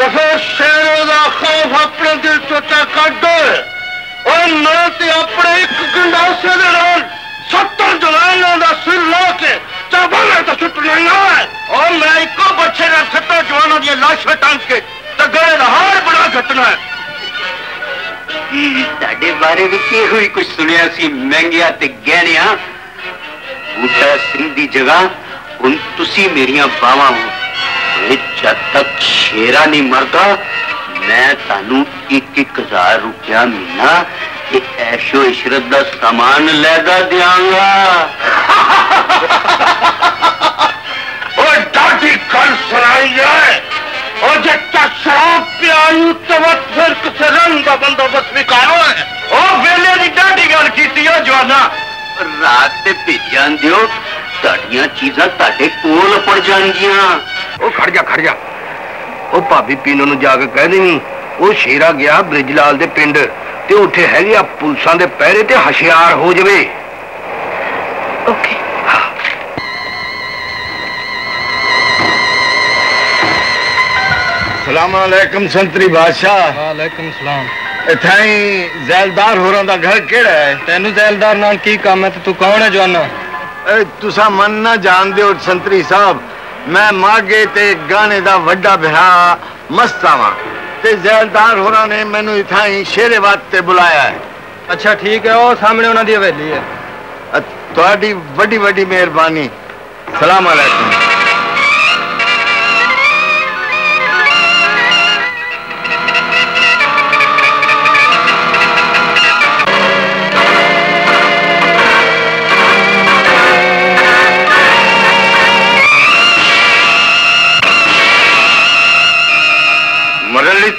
تو پھر شیر دا خوف اپنے دل چوٹا کٹ اور میں تے اپنے ایک گنڈاسے دے نال ستر جلائیاں دا سر لا کے چابلے تو چھٹ نہیں ہے۔ اور میں ایکو بچے دا ستر جوانوں دی لاش ٹانگ کے تے گئے دا ہار بڑا گھٹنا ہے۔ تاڈے بارے وچ یہ ہوئی کچھ سنیا سی مہنگیا تے گہنیاں۔ بوٹا سنگھ دی جگہ، ہن تسی میریاں باواں ہو۔ جب تک شیرا نہیں مرتا میں تنو ایک ایک ہزار روپیہ مہینہ ایشو عشرت کا سامان لہدا دیا گا سنائی کا بندوبست کرو ہے ویلے کی گل کی رات پہ بھیجان چیزاں تڈے کول پڑ جان گیا ਉਹ ਖੜ ਜਾ ਖੜ ਜਾ। ਉਹ ਭਾਬੀ ਪੀਨੋ ਨੂੰ ਜਾ ਕੇ ਕਹਿ ਦੇਵੀਂ ਉਹ ਸ਼ੇਰਾ ਗਿਆ ਬ੍ਰਿਜਲਾਲ ਦੇ ਪਿੰਡ ਤੇ ਉੱਥੇ ਹੈਗੇ ਆ ਪੁਲਸਾਂ ਦੇ ਪਹਿਰੇ ਤੇ ਹਸ਼ਿਆਰ ਹੋ ਜਾਵੇ। ਓਕੇ। ਸਲਾਮ ਅਲੈਕਮ ਸੰਤਰੀ ਬਾਦਸ਼ਾਹ। ਵਾਲੇਕਮ ਸਲਾਮ। ਇਥੇ ਹੀ ਜ਼ੈਲਦਾਰ ਹੋਰਾਂ ਦਾ ਘਰ ਕਿਹੜਾ ਹੈ? ਤੈਨੂੰ ਜ਼ੈਲਦਾਰ ਨਾਲ ਕੀ ਕੰਮ ਹੈ ਤੇ ਤੂੰ ਕੌਣ ਹੈ ਜਵਾਨਾ? ਇਹ ਤੁਸੀਂ ਮੰਨ ਨਾ ਜਾਣਦੇ ਹੋ ਸੰਤਰੀ ਸਾਹਿਬ। میں ماگے تے گانے دا وڈا بھرا مستا وا تے زیلدار ہوراں نے مینوں اتھاں ہی شیرے واد تے بلایا ہے۔ اچھا ٹھیک ہے او سامنے انہاں دی حویلی ہے۔ تہاڈی وڈی وڈی مہربانی۔ سلام علیکم۔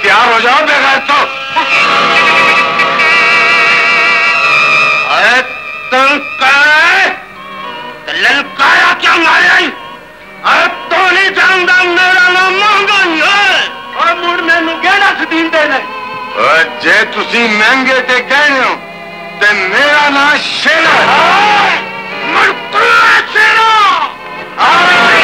تیار ہو جاؤ بغیر تو۔ تم للکایا کیا مارے اب تو نہیں جانتا میرا نام مہنگائی ہے اور مڑ مینو گہنا خدیم دینا جے تسی مہنگے تے گہنے ہو تے میرا نام شیرا ہے۔ مڑ آئے۔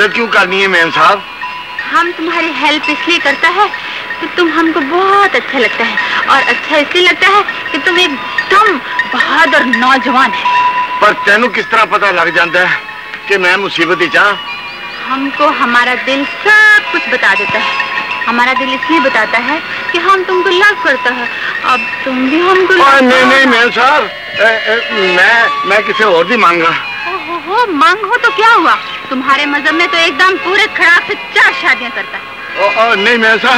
مدد کیوں کرنی ہے میم صاحب؟ ہم تمہاری ہیلپ اس لیے کرتا ہے کہ تم ہم کو بہت اچھا لگتا ہے اور اچھا اس لیے لگتا ہے کہ تم ایک دم بہادر نوجوان ہے پر تینوں کس طرح پتہ لگ جاتا ہے کہ میں مصیبت ہی چاہ؟ ہم کو ہمارا دل سب کچھ بتا دیتا ہے۔ ہمارا دل اس لیے بتاتا ہے کہ ہم تم کو لو کرتا ہے۔ اب تم بھی ہم کو نہیں نہیں صاحب میں میں کسی اور بھی مانگا۔ مانگ ہو تو کیا ہوا؟ تمہارے مذہب میں تو ایک دم پورے خراب سے چار شادیاں کرتا ہے۔ نہیں میں ایسا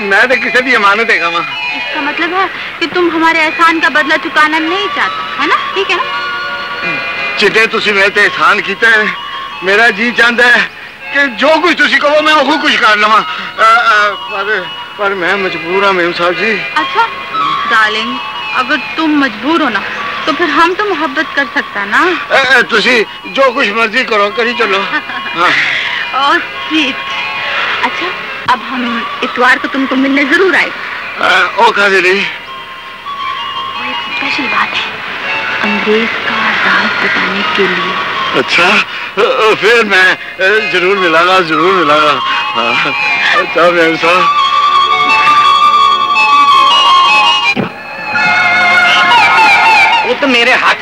میں تو کسی بھی امانت ہے گا اس کا مطلب ہے کہ تم ہمارے احسان کا بدلہ چکانا نہیں چاہتا ہے نا؟ ٹھیک ہے نا؟ چٹے تسی میں تے احسان کیتا ہے میرا جی چاند ہے کہ جو کچھ تسی کہو میں وہ کچھ کر لما پر پر میں مجبور ہوں میم صاحب جی۔ اچھا ڈارلنگ اگر تم مجبور ہو نا تو پھر ہم تو محبت کر سکتا نا؟ تسی جو کچھ مرضی کرو کری چلو۔ ہاں۔ اچھا اب ہم اتوار کو تم کو ملنے ضرور آئے۔ او کا خاصلی اسپیشل بات ہے۔ انگریز کا راز بتانے کے لیے۔ اچھا پھر میں ضرور ملا گا ضرور ملا گا۔ ہاں، اچھا میم صاحب یہ تو میرے ہاتھ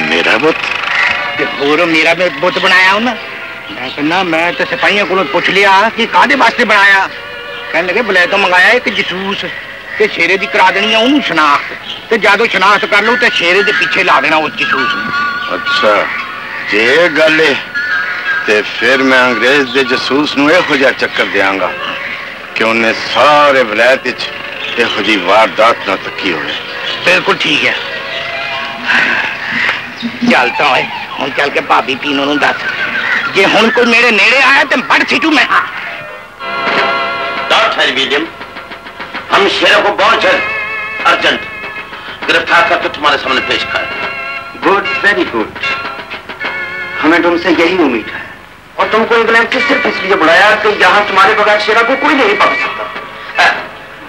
میرا بت گورو میرا میں بت بنایا ہوں نا میں کہنا میں تو سپاہیوں کو پوچھ لیا کہ کادے واسطے بنایا کہنے لگے بلے تو منگایا ایک جسوس کہ شیرے دی کرا دینی ہے انہوں شناخت تے جادو شناخت کر لو تے شیرے دے پیچھے لا دینا اس جسوس اچھا جے گل تے پھر میں انگریز دے جسوس نو ایک ہو جا چکر دیاں گا کہ انہیں سارے ولایت وچ ایک ہو جی واردات نہ تکی ہوئے بالکل ٹھیک ہے چلتا ہے یہاں ہم شیرا کو بہت ارجنٹ گرفتار کر کے تمہارے سامنے پیش کر گڈ ویری گڈ ہمیں تم سے یہی امید ہے اور تم کو ان کو صرف کس لیے بلایا کہ یہاں تمہارے بغیر شیرا کو کچھ نہیں پک سکتا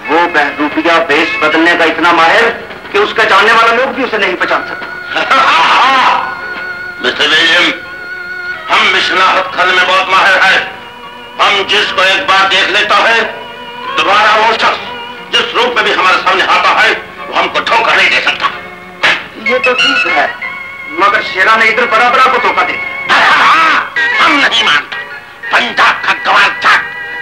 وہ بحبوبیا ویس بدلنے کا اتنا ماہر کہ اس کا جاننے والا لوگ بھی اسے نہیں پہنچا سکتا مسٹر ویلیم ہم مشناخت کھل میں بہت ماہر ہیں۔ ہم جس کو ایک بار دیکھ لیتا ہے دوبارہ وہ شخص جس روپ میں بھی ہمارے سامنے آتا ہے وہ ہم کو ٹھوکا نہیں دے سکتا۔ یہ تو ٹھیک ہے مگر شیرا نے ادھر برابر کو دھوکہ دے۔ ہم نہیں مانتے۔ پنجاب کا گوار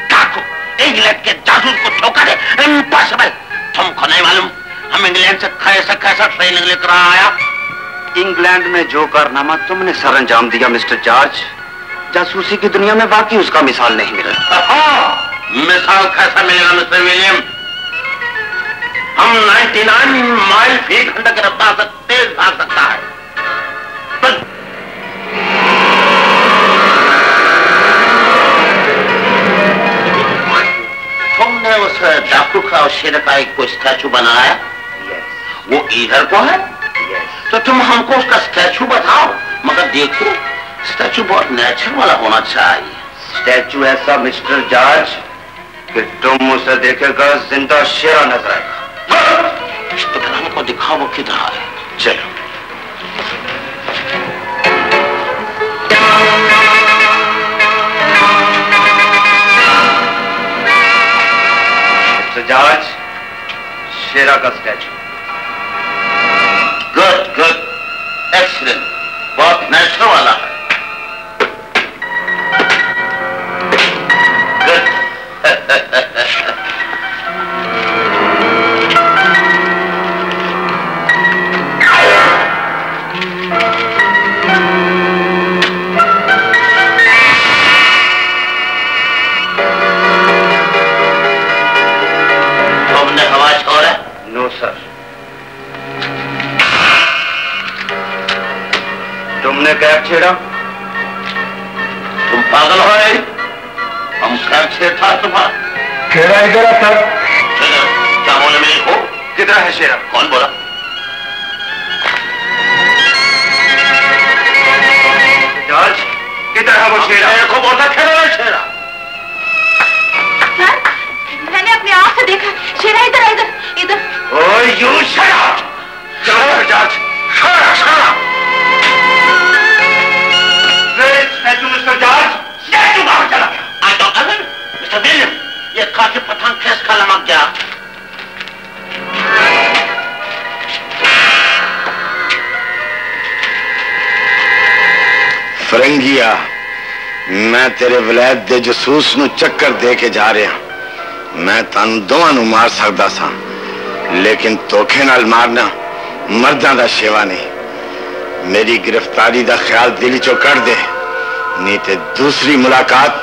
ڈاکو انگلینڈ کے جاسوس کو ٹھوکا دے۔ امپاسبل تم کو نہیں معلوم ہم انگلینڈ سے کیسا کیسا ٹرین لے کر آیا۔ انگلینڈ میں جو کارنامہ تم نے سر انجام دیا مسٹر جارج جاسوسی کی دنیا میں باقی اس کا مثال نہیں ملا۔ ہاں، مثال کیسا ملے گا مسٹر ولیم ہم نائنٹی نائن مائل فی گھنٹہ کی رفتار سے تیز بھاگ سکتا ہے۔ تم نے اس ڈاکو کا اور شیر کا ایک کو اسٹیچو بنایا؟ وہ ادھر کو ہے؟ ہے تو تم ہم کو اس کا سٹیچو بتاؤ۔ مگر دیکھو سٹیچو بہت نیچر والا ہونا چاہیے۔ سٹیچو ایسا مسٹر جارج کہ تم اسے دیکھے گا زندہ شیرا نظر آئے گا۔ ہم کو دکھاؤ وہ کدھر آئے چلو۔ جارج شیرا کا سٹیچو ایکسیڈنٹ بہت نیچرل والا ہے گڈ گیپ چھیڑا۔ تم پاگل ہو رہے ہم قید چھیڑتا تمہارا۔ چھیڑا ادھر سر۔ کیا بولے میرے ہو کدھر ہے شیرا؟ کون بولا؟ جارج کدھر ہے وہ شیرا؟ ایک کو بولتا کھیڑا ہے شیرا۔ میں نے اپنے آنکھ سے دیکھا۔ شیرا ادھر ادھر ادھر۔ او یو سبیل یہ کھا کے پتھان کھیس کھا لمک گیا فرنگیا، میں تیرے ولایت دے جسوس نو چکر دے کے جا رہا میں تن دوواں نو مار سکدا سا لیکن توکھے نال مارنا مرداں دا شیوہ نہیں۔ میری گرفتاری دا خیال دلی چو کر دے نیتے دوسری ملاقات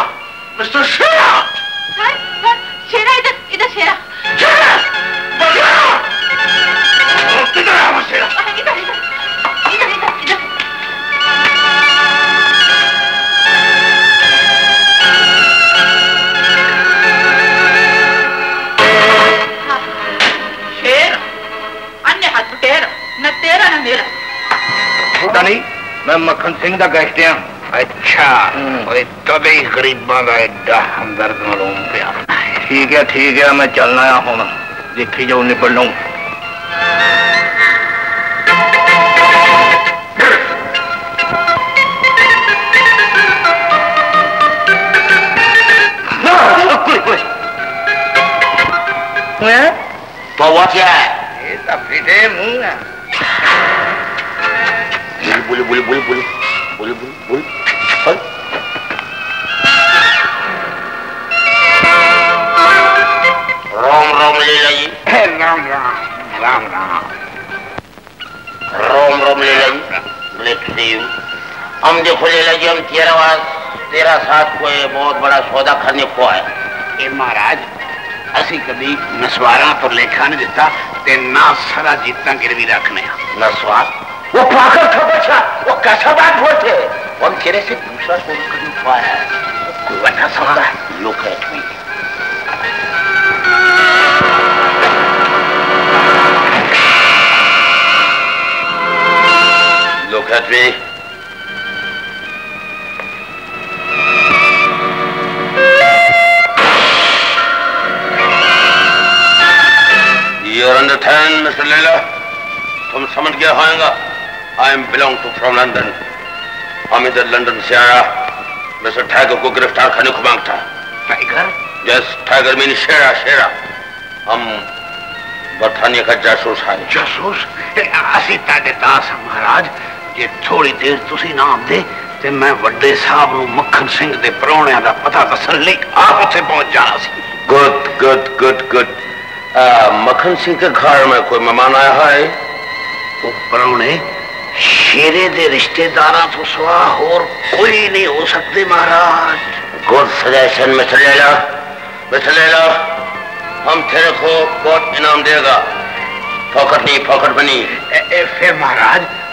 مسٹر شیرا شیرا ادھر ادھر شیرا نہ تیرا نہ میرا نہیں میں مکھن سنگھ کا گیسٹ ہاں اچھا تبھی غریباں کا ایڈا ہمدرد ملوم پیا ٹھیک ہے ٹھیک ہے میں چلنا ہوں۔ دیکھی جاؤ نبڑ لوں۔ بوا کیا ہے؟ یہ تو فیٹے منہ بولے بولے بولے بولے ملے لگی جی؟ رام رام رام رام۔ روم روم لے لگی۔ ہم دیکھو لے لگی ہم تیرا وہاں تیرا ساتھ کو بہت بڑا سودا کھانے کو ہے اے مہاراج اسی کبھی نسواراں پر لکھا نہیں دیتا تے نہ سارا جیتنا گروی رکھنے نسوار؟ وہ پاکر تھا بچا وہ کیسا بات بولتے ہم تیرے سے دوسرا سودا کھانے کو آیا کوئی بنا ہے؟ that way. You understand, Mr. Leela? تم سمجھ گیا ہوئیں گا I am belong to from London ہم ادھر لندن سے آیا مسٹر ٹائیگر کو گرفتار کرنے کو مانگتا ٹائیگر یس ٹائیگر مین شیرا شیرا ہم برطانیہ کا جاسوس ہے جاسوس اسی تاجداس جی تھوڑی دیر تھی نہ آتے تو میں وڈے صاحب نو مکھن سنگھ دے پرونے دا پتا دسن لی آپ اتنے پہنچ جانا سی good good good good Makhan Singh کے گھر میں کوئی مہمان آیا ہے وہ پرونے شیرے دے رشتے دار تو سوا اور کوئی نہیں ہو سکتے مہاراج good suggestion mister Leela mister لا ہم تیرے کو بہت انعام دے گا فوکٹ نہیں فوکٹ بنی اے اے پھر مہاراج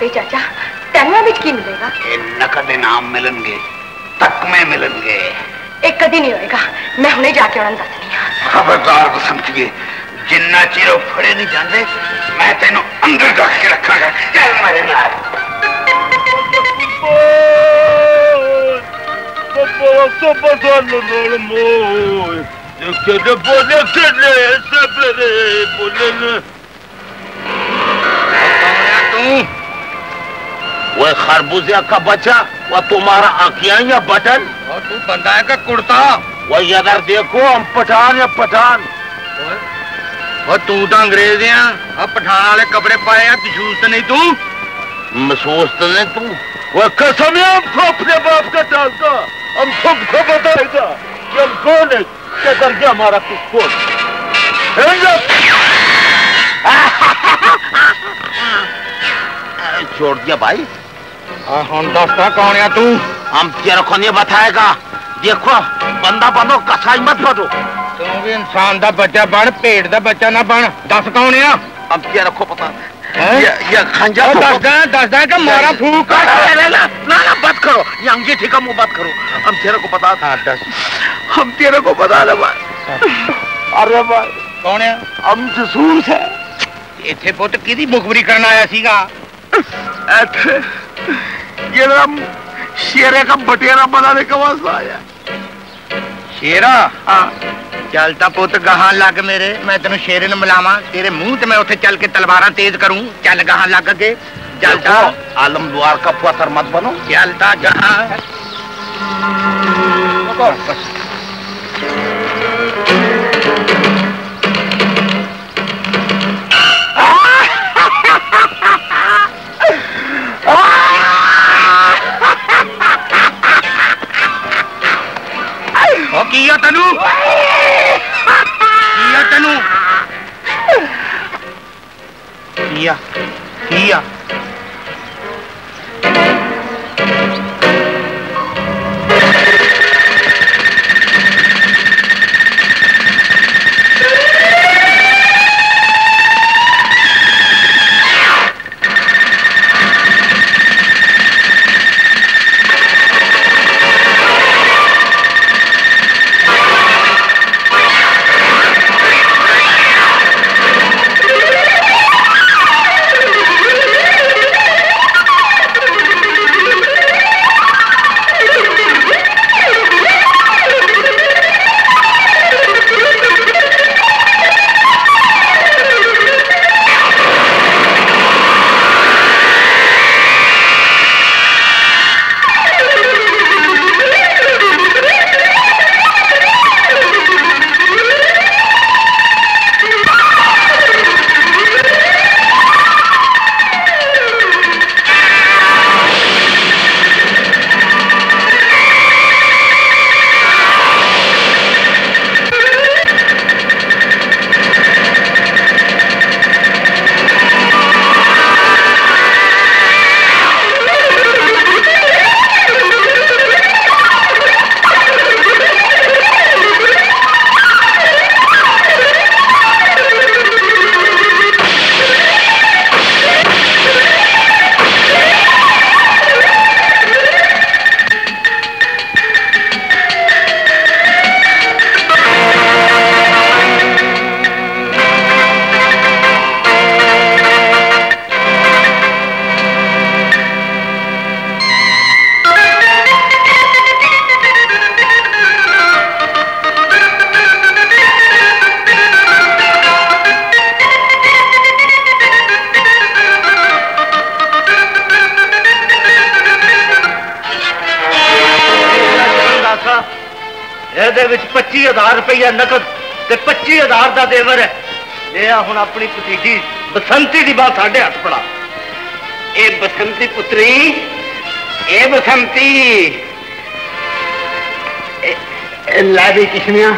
روپے چاچا تینا بچ کی ملے گا نقد انعام ملن گے تک میں ملن گے ایک کدی نہیں ہوئے گا میں ہنے جا کے انہوں دس دیا خبردار کو سمجھیے جنہ چیرو پھڑے نہیں جاندے میں تینوں اندر ڈاک کے رکھا گا چل میرے نال Dekede bole kene sepere bole ne. Kamu ya tuh. وہ خربوزیا کا بچہ وہ تمہارا آکیا یا بٹن؟ اور تو بندہ کا کرتا۔ وہ ادھر دیکھو ہم پٹھان یا پٹھان۔ اور تو انگریز ہیں۔ اب پٹھان والے کپڑے پائے ہیں تشوز تو نہیں تو؟ محسوس تو نہیں تو؟ وہ قسم ہے ہم کو اپنے باپ کا۔ ڈالتا ہم سب کو بتائے گا کہ ہم کون ہے کہ کر کے ہمارا کچھ کون۔ ہے ہاں جی۔ چھوڑ دیا بھائی؟ ہوں دستا کون ہے تو؟ ہم تیرے کو بتائے گا۔ دیکھو بندہ بنو کسائی مت بنو تم بھی انسان دا بچہ بڑھ پیٹ دا بچہ نہ بڑھ دس کون ہے ہم تیرے رکھو پتا۔ ہاں؟ یہ خنجر ہاں، دسدا دسدا کہ مارا پھوک نہ نہ بات کرو۔ یہ انگی ٹھیک ہے منہ بات کرو۔ ہم تیرے کو پتا۔ ہاں، تھا ہم تیرے کو پتا لے بھائی۔ ارے بھائی۔ کون ہے؟ ہم جسور سے۔ ایتھے پوٹ کی دی مخبری کرنا آیا سی گا شیرے کا بٹیرا بنانے کا واسطہ آیا۔ شیرا ہاں۔ چلتا پوت گاہاں لگ میرے میں تینوں شیرے نے ملاوا تیرے منہ تے میں اتنے چل کے تلوار تیز کروں۔ چل گاہ لگ کے۔ چلتا آلم دوار کا پتھر مت بنو۔ چلتا گاہاں۔ ਕੀ ਆ ਤੈਨੂੰ ਕੀ ਆ ਤੈਨੂੰ ਕੀ ਆ ਕੀ ਆ ہزار روپیہ نقد تے پچی ہزار کا دیور ہے۔ لیا ہوں اپنی پتیجی بسنتی کی بات ساڈے ہاتھ پڑا۔ اے بسنتی پتری، اے بسنتی۔ لابی کشمیا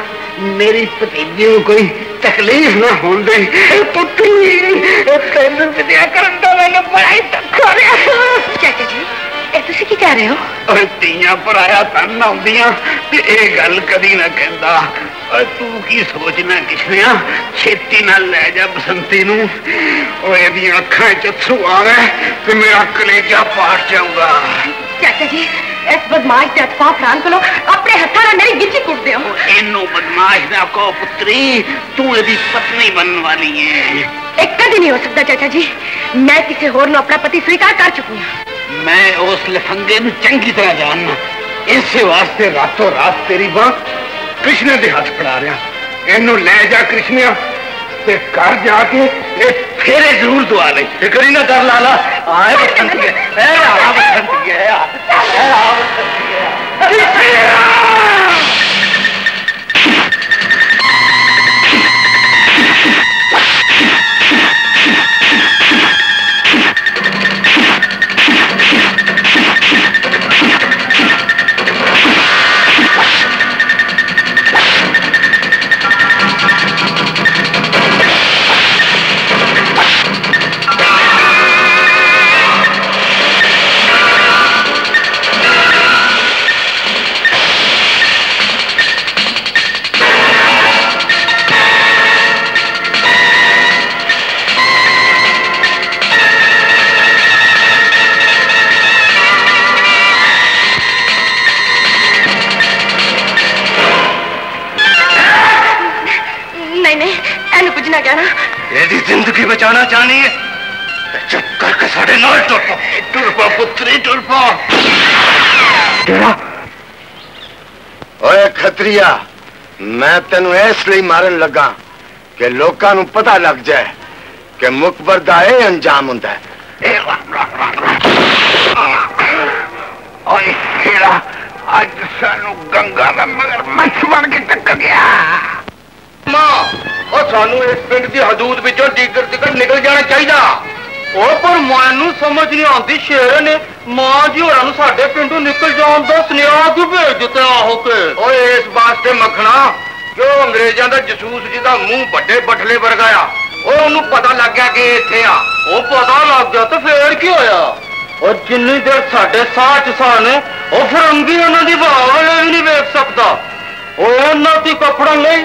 میری پتیجی کوئی تکلیف نہ ہو دے۔ پتری تین کرن دا میں بڑا ہی دکھا رہا۔ چاچا جی ਤੁਸੀਂ ਕੀ ਕਹਿ ਰਹੇ ਹੋ ਓਏ ਧੀਆਂ ਪਰਾਇਆ ਤਨ ਆਉਂਦੀਆਂ ਤੇ ਇਹ ਗੱਲ ਕਦੀ ਨਾ ਕਹਿੰਦਾ ਓਏ ਤੂੰ ਕੀ ਸੋਚਣਾ ਕਿਸ਼ਨਿਆ ਛੇਤੀ ਨਾਲ ਲੈ ਜਾ ਬਸੰਤੀ ਨੂੰ ਓਏ ਇਹਦੀਆਂ ਅੱਖਾਂ 'ਚ ਅਥਰੂ ਆਵੇ ਤੇ ਮੇਰਾ ਕਲੇਜਾ ਪਾਟ ਜਾਊਗਾ ਚਾਚਾ ਜੀ ਇਸ ਬਦਮਾਸ਼ ਦੇ ਅਤਫਾ ਫਰਾਂ ਕੋਲੋਂ ਆਪਣੇ ਹੱਥਾਂ ਨਾਲ ਮੇਰੀ ਗਿੱਚੀ ਕੁੱਟ ਦਿਓ ਇਹਨੂੰ ਬਦਮਾਸ਼ ਨਾ ਕਹੋ ਪੁੱਤਰੀ ਤੂੰ ਇਹਦੀ ਪਤਨੀ ਬਣਨ ਵਾਲੀ ਹੈ ਇਹ ਕਦੇ ਨਹੀਂ ਹੋ ਸਕਦਾ ਚਾਚਾ ਜੀ ਮੈਂ ਕਿਸੇ ਹੋਰ ਨੂੰ ਆਪਣਾ ਪਤੀ ਸਵੀਕਾਰ ਕਰ ਚੁੱਕੀ ਹਾਂ میں اس لفنگے نو چنگی طرح جاننا۔ اسی واسطے راتوں رات تیری باں کرشنے دے ہاتھ پڑا رہا۔ انہوں لے جا کرشنیا تے گھر جا کے اے پھیرے ضرور دعا لے۔ اے کری نہ کر لالا۔ آئے بسنت گیا اے آ بسنت گیا اے آ بسنت گیا یعنی زندگی بچانا چاہنی ہے۔ چپ کر کے ساڑھے نال ٹرپا۔ ٹرپا پتری ٹرپا۔ خطریہ میں تنو ایس لئی مارن لگا کہ لوکاں نو لگ جائے کہ مکبر دا اے انجام ہوندا ہے۔ اے اوے ہیرا اج سانو گنگا دا مگر مچھ بن کے ٹکر گیا۔ ماں اور سانو اس پنڈ کی حدود بچوں ڈیگر ڈیگر نکل جانا چاہیے وہ پر مینو سمجھ نہیں آتی شیر نے ماں جی اور سڈے پنڈو نکل جان کا سنیا کیوں بھیج دیتا آہو کے اس واسطے مکھنا کہ انگریزوں کا جسوس جی کا منہ بڑے بٹلے ورگا آ وہ پتا لگ گیا کہ اتنے آ وہ پتا لگ گیا تو پھر کی ہویا اور جن دیر سڈے ساہ چسان وہ فرنگی انہوں کی بہاوڑ بھی نہیں ویک سکتا وہ کپڑا نہیں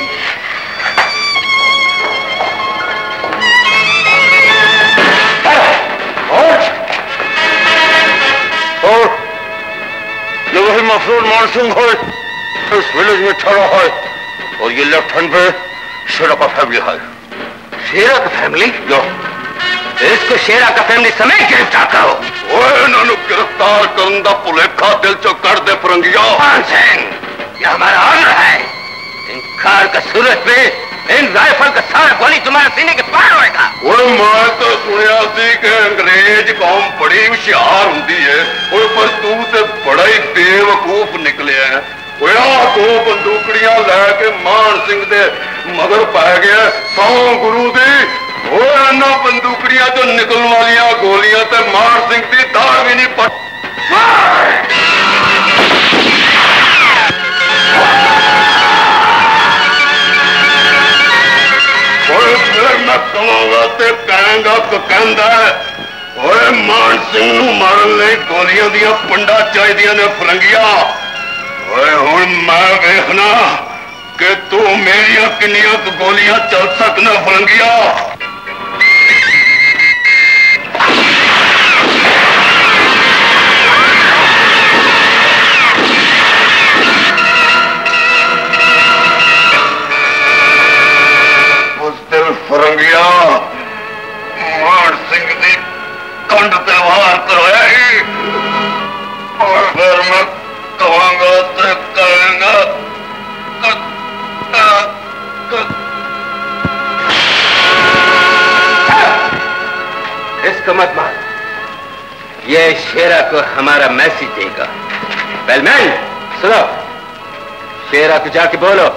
جب وہی مفرور مانسون ہوئے تو اس ویلیج میں چھڑا ہوئے اور یہ لیفٹ ہینڈ پہ شیرہ کا فیملی ہے۔ شیرہ کا فیملی؟ جو۔ اس کو شیرہ کا فیملی سمیت گرفتار کرو۔ اوے نانو گرفتار کرندہ دا پلیکھا دل چو کر دے فرنگیا پانسین یہ ہمارا آنر ہے۔ انکار کا صورت میں ان زائفل کا سارا گولی تمہارے سینے کے پار ہوئے گا۔ اوے میں تو سنیا سی کہ انگریز قوم بڑی ہوشیار ہوندی ہے۔ اوے پر تو تے بڑا ہی بے وقوف نکلیا ہے اوے دو بندوقڑیاں لے کے مان سنگھ دے مگر پائے گیا سو گرو دی اوے انہاں بندوقڑیاں جو نکلن گولیاں تے مان سنگھ دی داڑھ بھی نہیں پڑ نہ تو کہندا مان سنگھ مارن لئی گولیاں دیاں پنڈا چاہیدیاں نے فرنگیا اوئے میں کہ تو میریاں گولیاں چل سکنا فرنگیا فرنگیا مان سنگھ دی کنڈ تے وار کرایا ہی اور پھر میں کہاں گا تے کریں گا اس کا مت مان یہ شیرا کو ہمارا میسج دے گا بیل مین سنو شیرا کو جا کے بولو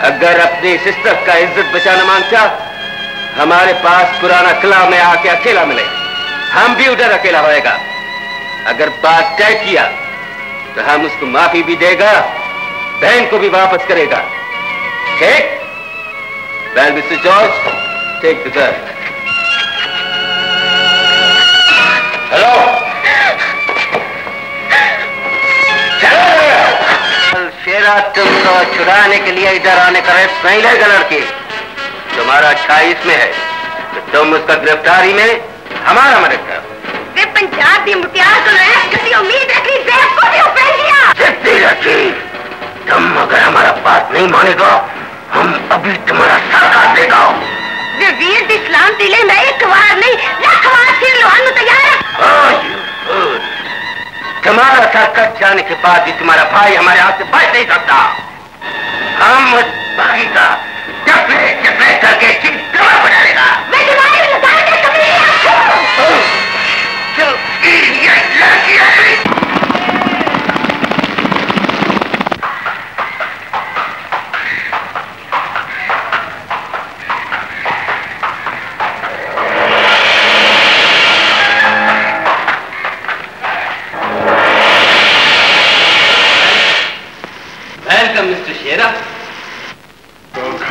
اگر اپنی سسٹر کا عزت بچانا مانگتا، ہمارے پاس پرانا قلعہ میں آ کے اکیلا ملے۔ ہم بھی ادھر اکیلا ہوئے گا۔ اگر بات طے کیا، تو ہم اس کو معافی بھی دے گا، بہن کو بھی واپس کرے گا۔ ٹھیک؟ بہن mister George take deserve hello Shera تم کو چھڑانے کے لیے ادھر آنے کا ریس نہیں لے گا لڑکی۔ تمہارا اچھائی اس میں ہے۔ کہ تم اس کا گرفتاری میں ہمارا مدد کرو۔ پنجابی متیاز تو ہے کسی امید رکھی زیب کو بھی اپیل لیا جدی رکھی تم اگر ہمارا بات نہیں مانے گا ہم ابھی تمہارا سر کاٹ دے گا۔ ویر اسلام دلے میں ایک وار نہیں لکھ وار پھر لوہن تیار ہے ہاں جی۔ تمہارا سر کٹ جانے کے بعد بھی تمہارا بھائی ہمارے ہاتھ سے بچ نہیں سکتا ہم بھائی کا چپڑے چپڑے کر کے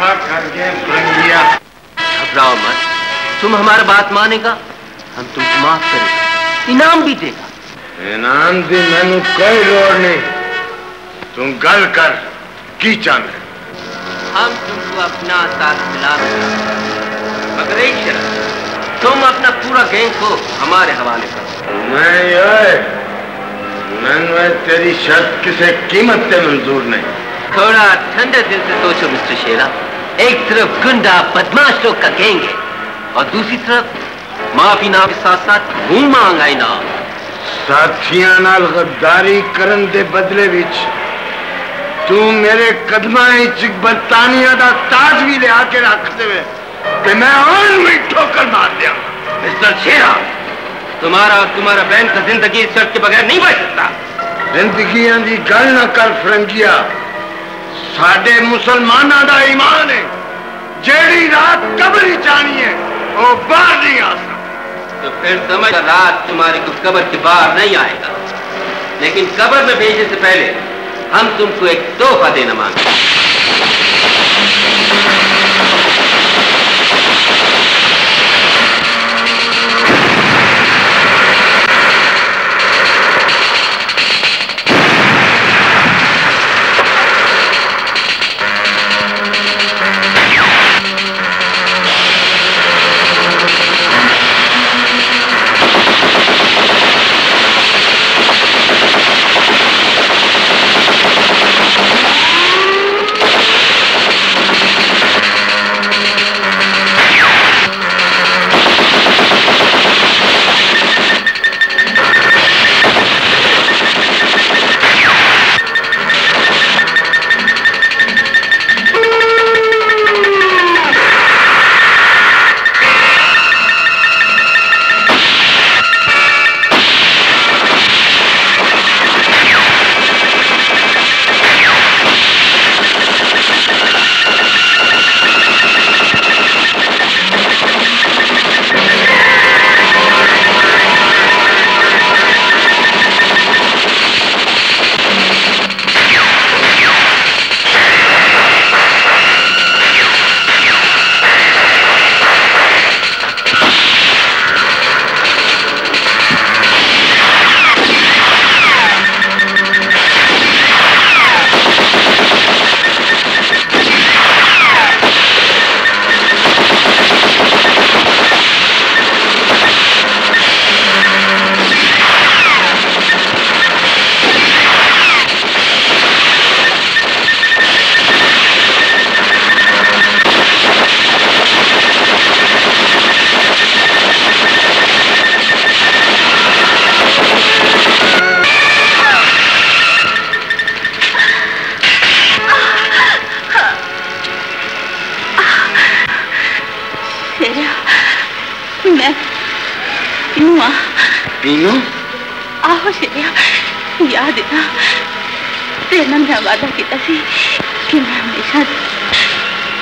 اکٹھا کر کے بھنگ لیا۔ گھبراؤ مت۔ تم ہمارا بات مانے گا۔ ہم تم کو معاف کریں گے۔ انعام بھی دے گا۔ انعام دی نے کوئی لوڑ نہیں۔ تم گل کر۔ کی چاند ہم تم کو اپنا ساتھ ملا مگر ایک شرح تم اپنا پورا گینگ کو ہمارے حوالے کرو۔ میں میں تیری شرط کسی قیمت سے منظور نہیں۔ تھوڑا ٹھنڈے دل سے سوچو مسٹر شیرا ایک طرف گنڈا بدماش لوگ کا گینگ ہے اور دوسری طرف معافی نام کے ساتھ ساتھ ہوں مانگ آئی نام۔ ساتھیاں نال غداری کرن دے بدلے وچ تو میرے قدمہ ایچ برطانیہ دا تاج بھی لے آکے رکھ ہوئے کہ میں ہن بھی ٹھوکر مار دیا مستر شیرہ تمہارا اور تمہارا بین کا زندگی اس شرط کے بغیر نہیں بچ سکتا۔ زندگیاں دی گل نہ کر فرنگیا۔ ساڈے مسلمان دا ایمان ہے۔ جیڑی رات قبر ہی جانی ہے وہ باہر نہیں آ سکتا تو پھر سمجھ رات تمہاری کو قبر کے باہر نہیں آئے گا۔ لیکن قبر میں بھیجنے سے پہلے ہم تم کو ایک تحفہ دینا مانگتے ہیں۔ ਮੈਂ ਵਾਦਾ ਕੀਤਾ ਸੀ ਕਿ ਮੈਂ ਹਮੇਸ਼ਾ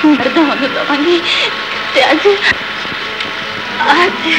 ਮਰਦਾਂ ਵਾਂਗੂ ਦਵਾਂਗੀ ਤੇ ਅੱਜ ਅੱਜ